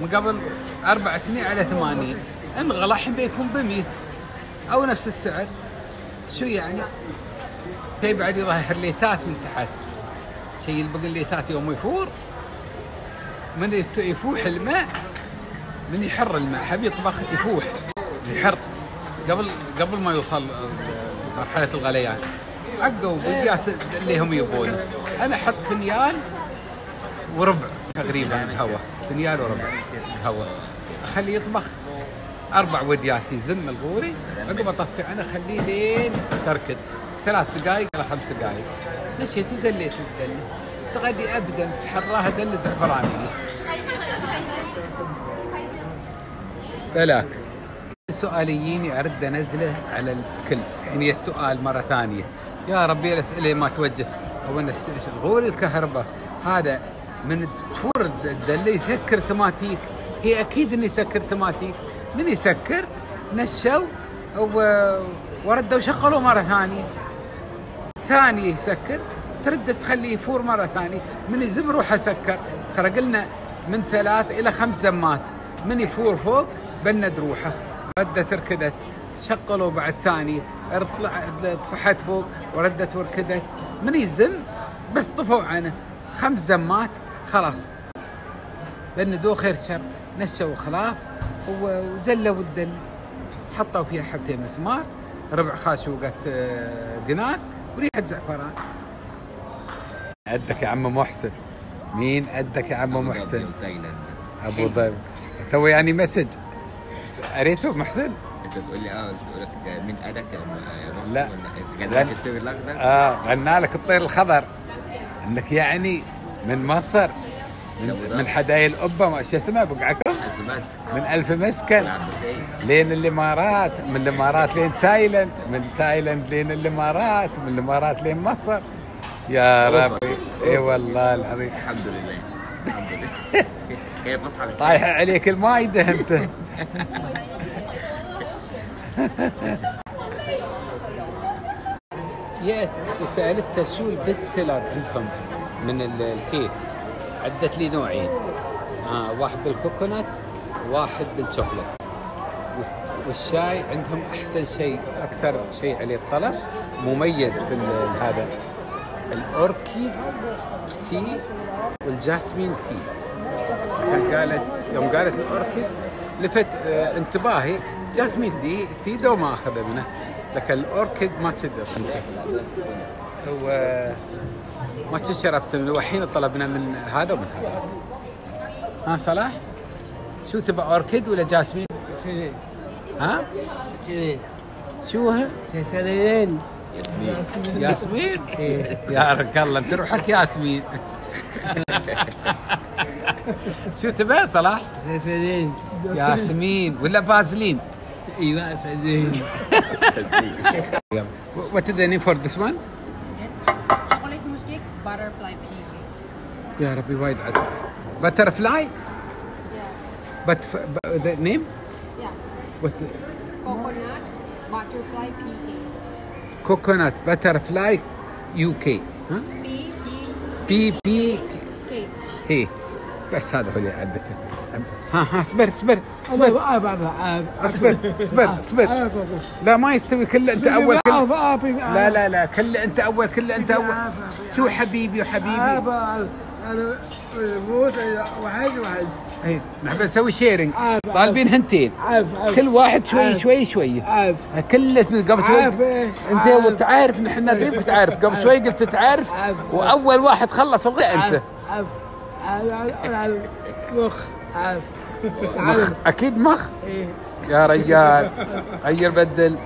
من قبل أربع سنين على 80 انغلى الحين بيكون ب 100 أو نفس السعر. شو يعني؟ شيء بعد يظهر ليتات من تحت. شيء البقى الليتات يوم يفور. من يفوح الماء؟ من يحر الماء؟ حب يطبخ يفوح. يحر. قبل قبل ما يوصل مرحلة الغليان. عقوا بالقياس اللي هم يبونه أنا أحط فنيال وربع تقريبا هواء فنيال وربع هواء أخليه يطبخ أربع وديات يزم الغوري. عقب أطفي أنا أخليه لين تركد ثلاث دقائق إلى خمس دقائق. نشيت وزليت الدله تغدي ابدا تحراها دله زعفرانيه بلاك. سؤاليين ارد انزله على الكل. يعني السؤال مرة ثانية. يا ربي الاسئله ما توجه. أو ان الغول الكهرباء. هذا من تفور الدلة يسكر تماتيك. هي أكيد إنه يسكر تماتيك. من يسكر؟ نشوا وردوا شغلوا مرة ثانية. ثاني يسكر ترد تخليه يفور مرة ثانية. من يزم روحه سكر. ترى قلنا من ثلاث إلى خمس زمات. من يفور فوق بند روحه. ردت ركدت شغلوا بعد ثاني. طفحت فوق وردت وركدت من يزم؟ بس طفوا عنه. خمس زمات. خلاص. بندوه خير شر. نشوا خلاف وزلوا الدل. حطوا فيها حبتين مسمار. ربع خاشوقة آه، قناد وريحة زعفران. أدك يا عم محسن. مين أدك يا عم محسن؟ أبو ظبي. تو يعني مسج. قريته محسن؟ أنت تقول لي آه مين ادك يا لا. الطير الأخضر؟ آه غنى لك الطير الخضر. إنك يعني من مصر. من, من حدايا القبه ما شو اسمه بقعكم ألف ماسك من ألف مسكن. لين الإمارات من الإمارات لين تايلاند من تايلاند لين الإمارات من الإمارات لين مصر. يا. ربي. إي والله العظيم. الحمد لله. الحمد لله. هي فصحى لك طايحة عليك المايده أنت. جيت وسالته شو ال best seller عندكم من ال- الكيك؟ عدت لي نوعين. آه واحد بال coconut وواحد بالشوكولات. وال- والشاي عندهم أحسن شيء أكثر شيء عليه الطلب مميز في هذا. ال orchid tea وال jasmine tea. قالت يوم قالت ال orchid لفت آه انتباهي jasmine tea دو ما آخذه منه لكن ال orchid ما تقدر هو ما شربت منه والحين طلبنا من هذا ومن هذا ها صلاح شو تبى orchid ولا jasmine؟ شنو ها؟ شنو شو ها؟ سلسلين ياسمين؟ يا رك الله أنت روحك ياسمين شو تبى صلاح؟ سلسلين ياسمين ولا فازلين؟ إيوه سلسلين What is the name for this one? chocolate mousse cake, butterfly pea cake. يا ربي وايد عد Butterfly? But f- b- the name Yeah. what Coconut, butterfly pea cake. coconut butterfly pea cake ها pea pea cake هي بس هذا هو اللي عدته. ها ها اصبر اصبر اصبر. اصبر اصبر اصبر. لا ما يستوي كله انت أول كل لا لا لا كله انت أول كله انت أول. شو حبيبي وحبيبي موت واحد واحد. اي نحن نسوي sharing طالبين هنتين. عارف، عارف. كل واحد شوي عارف. شوي شوي. عارف. كله قبل شوي. عارف، إيه. أنت. وانت عارف نحن ندري تعرف. قبل شوي قلت تعرف عارف. وأول واحد خلص الضيء أنت. عارف عارف مخ. عارف مخ أكيد مخ؟ إيه. يا رجال غير بدل.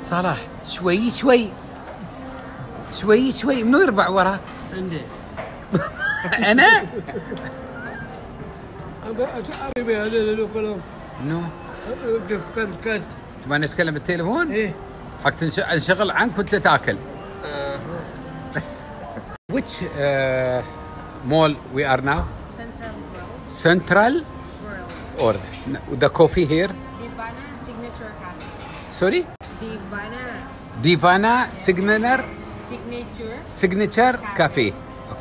صلاح شوي شوي. شوي شوي. منو يربع وراك؟ عندي. أنا؟ هذا اللي كلهم نو كت كت كت تبغى نتكلم بالتليفون؟ إيه حق انشغل عنك وانت تاكل. Which uh, mall we are now? Central World. Central World. or the coffee here? Divana Signature Cafe. Sorry? Divana Divana Signature Signature. Signature Cafe.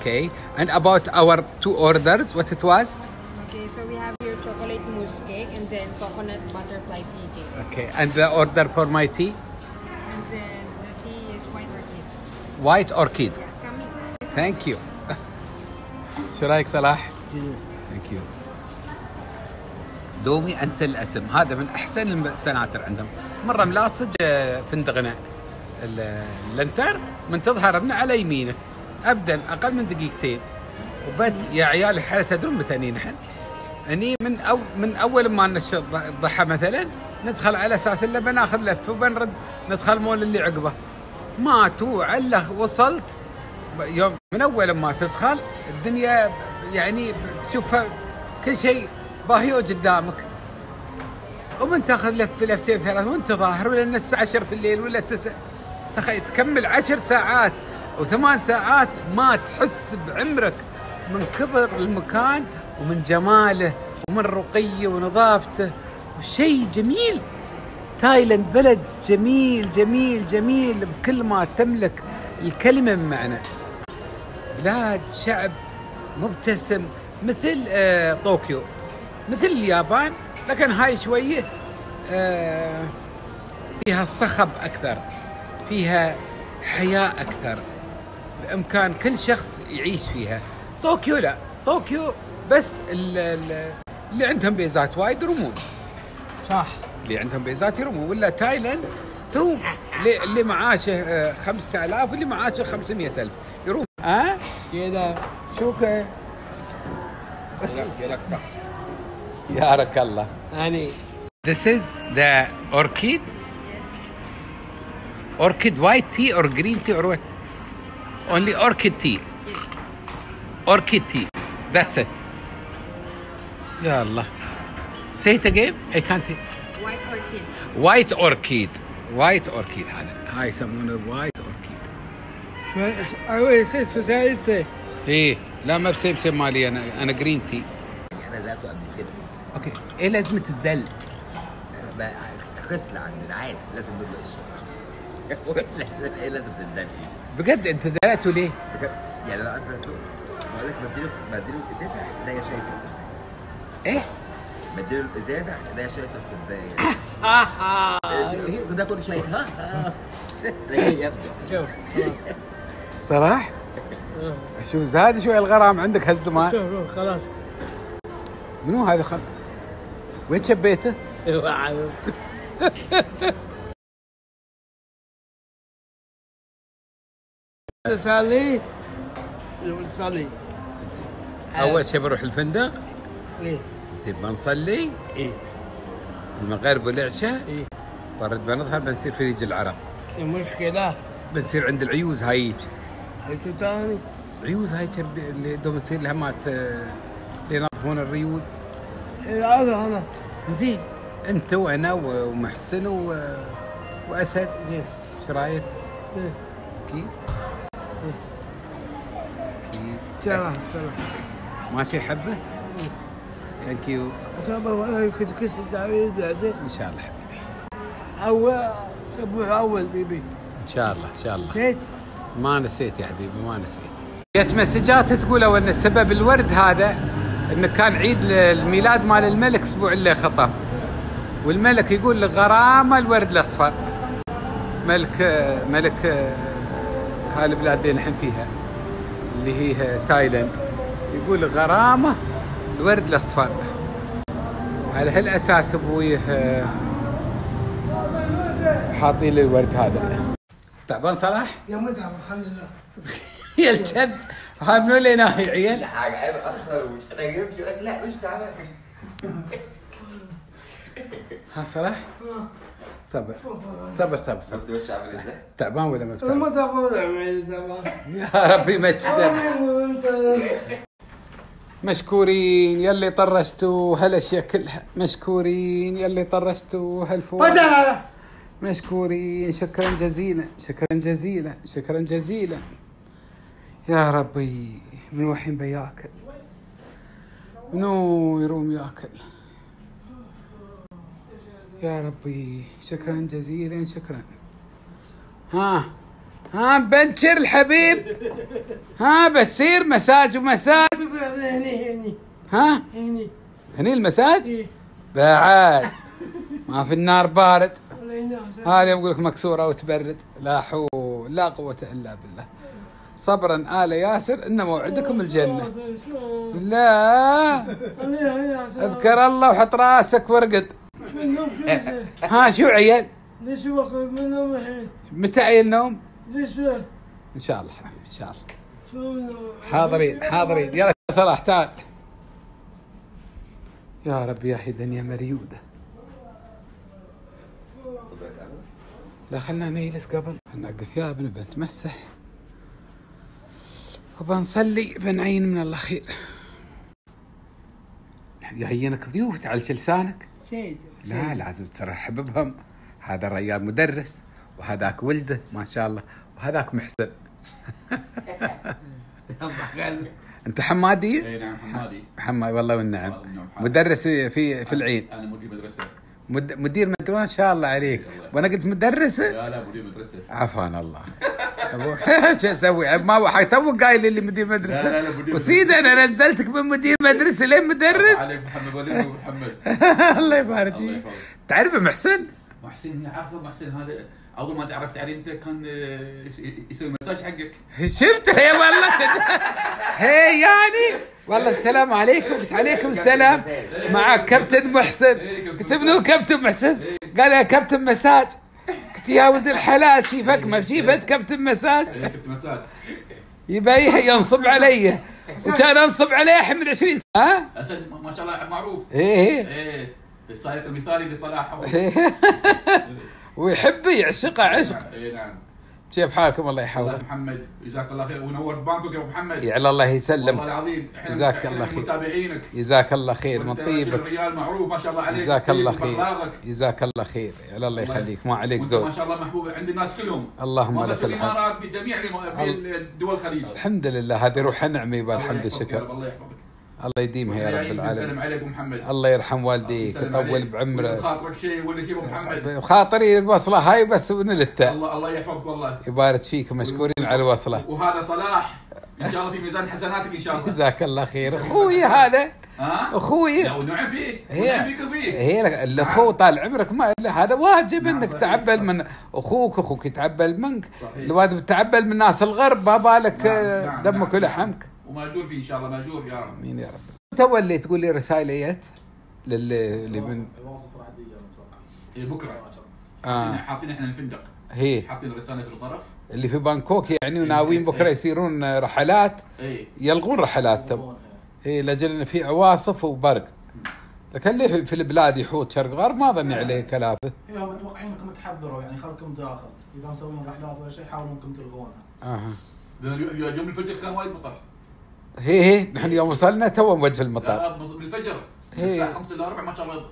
Okay. And about our two orders, what it was? Okay, so we have here chocolate mousse cake and then coconut butterfly pea cake. Okay. And the order for my tea? And then the tea is white orchid. White orchid. Coming. ثانك يو شو رايك صلاح؟ ثانك يو دومي انسى الاسم هذا من احسن السناتر عندهم مره ملاصج آه، فندقنا ال- اللنتر من تظهر ابنه على يمينه ابدا أقل من دقيقتين. وبد يا عيال الحاله تدرون متى نحن؟ أني من أو من أول ما نشط الضحى مثلا ندخل على أساس انه بناخذ لف وبنرد ندخل مول اللي عقبه. ما توعله وصلت. يوم من أول ما تدخل الدنيا يعني تشوفها كل شيء باهيو قدامك. ومن تاخذ لف لفتين ثلاث وانت ظاهر ولا الساعة 10 في الليل ولا تسع تخيل تكمل عشر ساعات. وثمان ساعات ما تحس بعمرك من كبر المكان ومن جماله ومن رقيه ونظافته. وشيء جميل. تايلاند بلد جميل جميل جميل بكل ما تملك الكلمة من معنى. بلاد شعب مبتسم مثل آه طوكيو. مثل اليابان لكن هاي شوية آه فيها صخب أكثر فيها حياة أكثر. بإمكان كل شخص يعيش فيها. طوكيو لا. طوكيو بس ال- ال- اللي عندهم بيزات وايد يرمون صح. اللي عندهم بيزات يرمون. ولا تايلاند تروم اللي, معاشه آه، 5000 واللي معاشه 500000 يروم ها؟ كذا. شوكه يارك الله. يعني This is the orchid. Orchid white tea or green tea or what? Only orchid tea. Orchid tea. That's it. يا الله. Say it again. I can't hear. White orchid. وايت اوركيد وايت اوركيد هذا هاي يسمونه وايت اوركيد شوي أيوه سيس سيس إيه لا ما بسيب مالي أنا أنا جرين تي إحنا ذاته قبل كده أوكي إيه لازمة الدل بقى خصل عندنا عادي لازم ندلق الشغل إيه لازم تندل بجد انت دلقته ليه؟ بجد. يعني أنا قصدي بقول لك بديله بديله الازازه إيديا شايفه إيه؟ بديله الازازه إيديا شايفه الكوباية. ده كل شوية. ها ها صلاح شوف زاد شوي الغرام عندك هالزمان. شوف خلاص. منو هذا خل وين شبيته؟ تصلي تصلي أول شيء بروح الفندق. إيه. زين بنصلي؟ إيه. المغرب والعشاء إيه. برد بنظهر بنصير في ريج العرب. المشكلة بنصير عند العيوز هايج. أنتو تاني. عيوز هاي اللي دوم تصير لها مات آه، اللي ينظفون الريول إيه، هذا هذا. زين. أنت وأنا ومحسن و... وأسد. زين. إيش رايك؟ إيه. أكيد سلام سلام ماشي حبه؟ thank you هذا إن شاء الله حبيبي. أو أسبوع أول بيبي. إن شاء الله إن شاء الله. نسيت؟ ما نسيت يا حبيبي ما نسيت. جت مسجات تقولوا إن سبب الورد هذا إنه كان عيد الميلاد مال الملك أسبوع اللي خطف. والملك يقول غرامه الورد الأصفر. ملك ملك هاي البلاد اللي نحن فيها. اللي هي تايلاند. يقول غرامة الورد الاصفر على هالأساس أبوي آه، حاطين لي الورد هذا. تعبان صلاح؟ يا متعب الحمد لله يا الكذب هاي منو اللي ناهي عيل؟ عيب يقول لك لا مش تعبان ها صلاح؟ صبر صبر صبر صبر بس وش عامل إزاي؟ تعبان ولا ما ما تعبان؟ تعبان. يا ربي مجدك مشكورين يلي طرشتوا هالأشياء كلها. مشكورين يلي طرشتوا هالفوائد. وجع مشكورين شكرا جزيلا شكرا جزيلا شكرا جزيلا. يا ربي من وحين بياكل؟ منو يروم ياكل؟ يا ربي شكرا جزيلا شكرا. ها ها بنشر الحبيب. ها بتصير مساج ومساج. هني هني ها؟ هني هني المساج؟ إيه. بعد. ما في النار بارد. هذه يقول لك مكسورة وتبرد. لا حول لا قوة إلا بالله. صبرا آل ياسر إن موعدكم الجنة. لا. أذكر الله وحط رأسك وارقد ها شو عيل ليش وقت منهم الحين؟ متى عيل نوم ليش؟ إن شاء الله إن شاء الله. حاضرين حاضرين يلا صلاح تعال. يا رب يا أخي دنيا مريودة. لا خلنا نجلس قبل. نعقد ثيابنا بنتمسح وبنصلي بنعين من الله خير جايينك ضيوف تعال لسانك شيء. لا لازم ترحب بهم هذا الرجال مدرس وهذاك ولده ما شاء الله. وهذاك محسن. أنت حمادي؟ إي نعم حمادي. محمد والله والنعم. مدرس في في العين أنا مدير مدرسة. مد... مدير مدرسة ما شاء الله عليك. وأنا قلت مدرس؟ لا لا مدير مدرسة. عفان الله. شو أسوي؟ ما هو حي- تو قايل لي مدير مدرسة. لا، لا، مدير وسيدي أنا نزلتك من مدير مدرسة لين مدرس. عليك محمد وليد ومحمد الله يبارك. فيك يحفظك. تعرف محسن محسن هي عارفة محسن هذا أول ما تعرفت عليه أنت كان آه، يس- يسوي مساج حقك. شفت؟ هي والله هي يعني؟ والله السلام عليكم. قلت عليكم السلام. مع كابتن محسن. قلت منو كابتن محسن. قال يا كابتن مساج. يا ولد الحلال شيفك ما شيفت كابتن مساج. إيه، كنت مساج. يبي ينصب علي. وكان انصب عليه من 20 سنة ها؟ أسد ما- شاء الله معروف. إيه. إيه السائق المثالي لصلاح ويحبه يعشقه عشق. اي نعم. كيف حالكم الله والله يحفظك محمد جزاك الله خير. ونورت بانكوك يا أبو محمد. يعلى الله والله يسلمك. العظيم إحنا- جزاك الله خير. متابعينك. جزاك الله خير من طيبك. رجال معروف ما شاء الله عليك جزاك الله خير. جزاك الله خير. يعلى الله يخليك. ما عليك زود. ما شاء الله محبوب عند الناس كلهم. اللهم لك في الحمد. الإمارات في جميع في الدول الخليج. الحمد لله هذه روح نعمة يبا الله الحمد يحفظك يا الشكر. الله يحفظك. الله يديمها يا رب العالمين. عليك أبو محمد. الله يرحم والديك ويطول وإذا خاطرك شيء ولا أبو محمد. بخاطري الوصلة هاي بس ونلتها الله الله يحفظك والله. يبارك فيك مشكورين على الوصلة. وهذا صلاح. إن شاء الله في ميزان حسناتك إن شاء الله. جزاك الله خير. أخوي هذا. ها؟ أخوي. لا ونعم فيه هي. ونعم فيك وفيه هي الأخو طال عمرك ما هذا. واجب نعم، إنك صحيح، تعبل. من أخوك أخوك يتعبل منك. صحيح. الواجب تتعبل من ناس الغرب. ما بالك نعم، نعم، دمك نعم. ولحمك. وماجور فيه إن شاء الله ماجور يا رب. آمين يا رب. تو اللي تقول لي رسائل أيت؟ للي اللي من إيه، بكرة. آه. حاطين- حاطين إحنا الفندق. هي. حاطين رسالة في الغرف اللي في بانكوك يعني إيه، وناويين إيه. بكرة يصيرون رحلات. اي يلغون رحلاتهم اي لأجل إن في عواصف وبرق. لكن اللي في- البلاد يحوط شرق غرب ما ظني عليه كلافه. هم متوقعين إنكم تحذروا يعني خلكم داخل إذا مسوين رحلات ولا شيء حاولوا إنكم تلغونها. أها. يوم الفجر كان وايد مطر. هي هي. نحن يوم وصلنا تو موجه المطر لا مص- من الفجر من إيه. الساعة 5 إلى 4 ما شاء الله.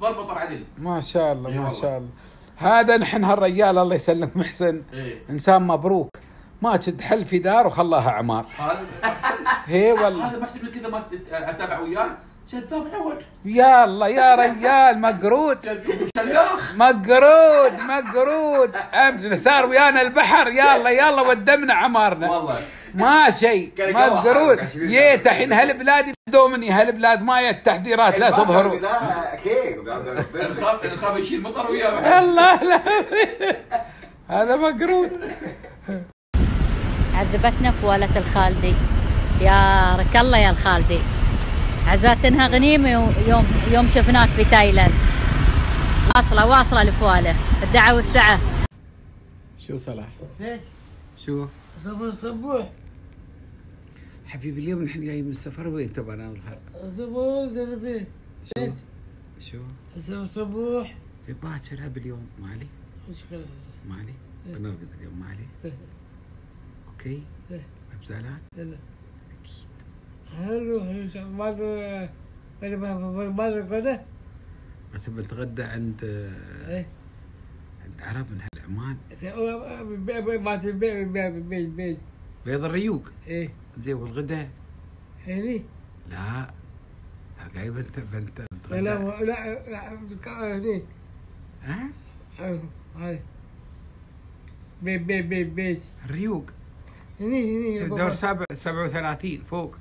ضرب مطر عدل. ما شاء الله إي ما. شاء الله. هذا نحن هالرجال الله يسلمك محسن إيه. إنسان مبروك. ما شد حل في دار وخلاها عمار. هذا هي والله. هذا محسن من كذا ما أتابع وياه كذاب عود يلا يا رجال مقرود. مقرود مقرود. امس صار ويانا البحر. يلا يلا ودمنا عمارنا. والله. ما شيء حارق عشرين جيت. الحين هالبلاد يبدوا مني هالبلاد ما جت تحذيرات لا تظهروا. لا كيك الخاب يشيل مطر وياه. الله لا. هذا مقرود عذبتنا فوالة الخالدي. يا رك الله يا الخالدي. عزاتنها غنيمة يوم يوم شفناك في تايلاند. واصلة واصلة الفوالة الدعوة والسعة. شو صلاح؟ شو؟ صبوح صبوح. حبيبي اليوم نحن جايين من السفر وين تبغى نظهر صبوح زربي شو؟ شو؟ صبوح صبوح باكر هب اليوم مالي؟ مشكلة مالي؟ بنرقد اليوم مالي؟ أوكي؟ إيه. ما بزعلان لا حلو حلو ماذا ماذا ماذا كذا بس بنتغدى عند إيه. عند عرب من هالعمان. ما بيع بيع بيع بيض الريوق. إيه. زين والغدا هني لا. جاي بنت بنت لا لا لا لا هني ها؟ هاي. بيت بيت بيت بيت الريوق هني هني دور سبع 37 فوق.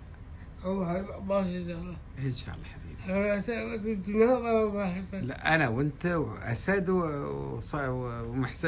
هو هاي ما شاء الله. إن شاء الله حبيبي. لا أنا وأنت وأسد ومحسن.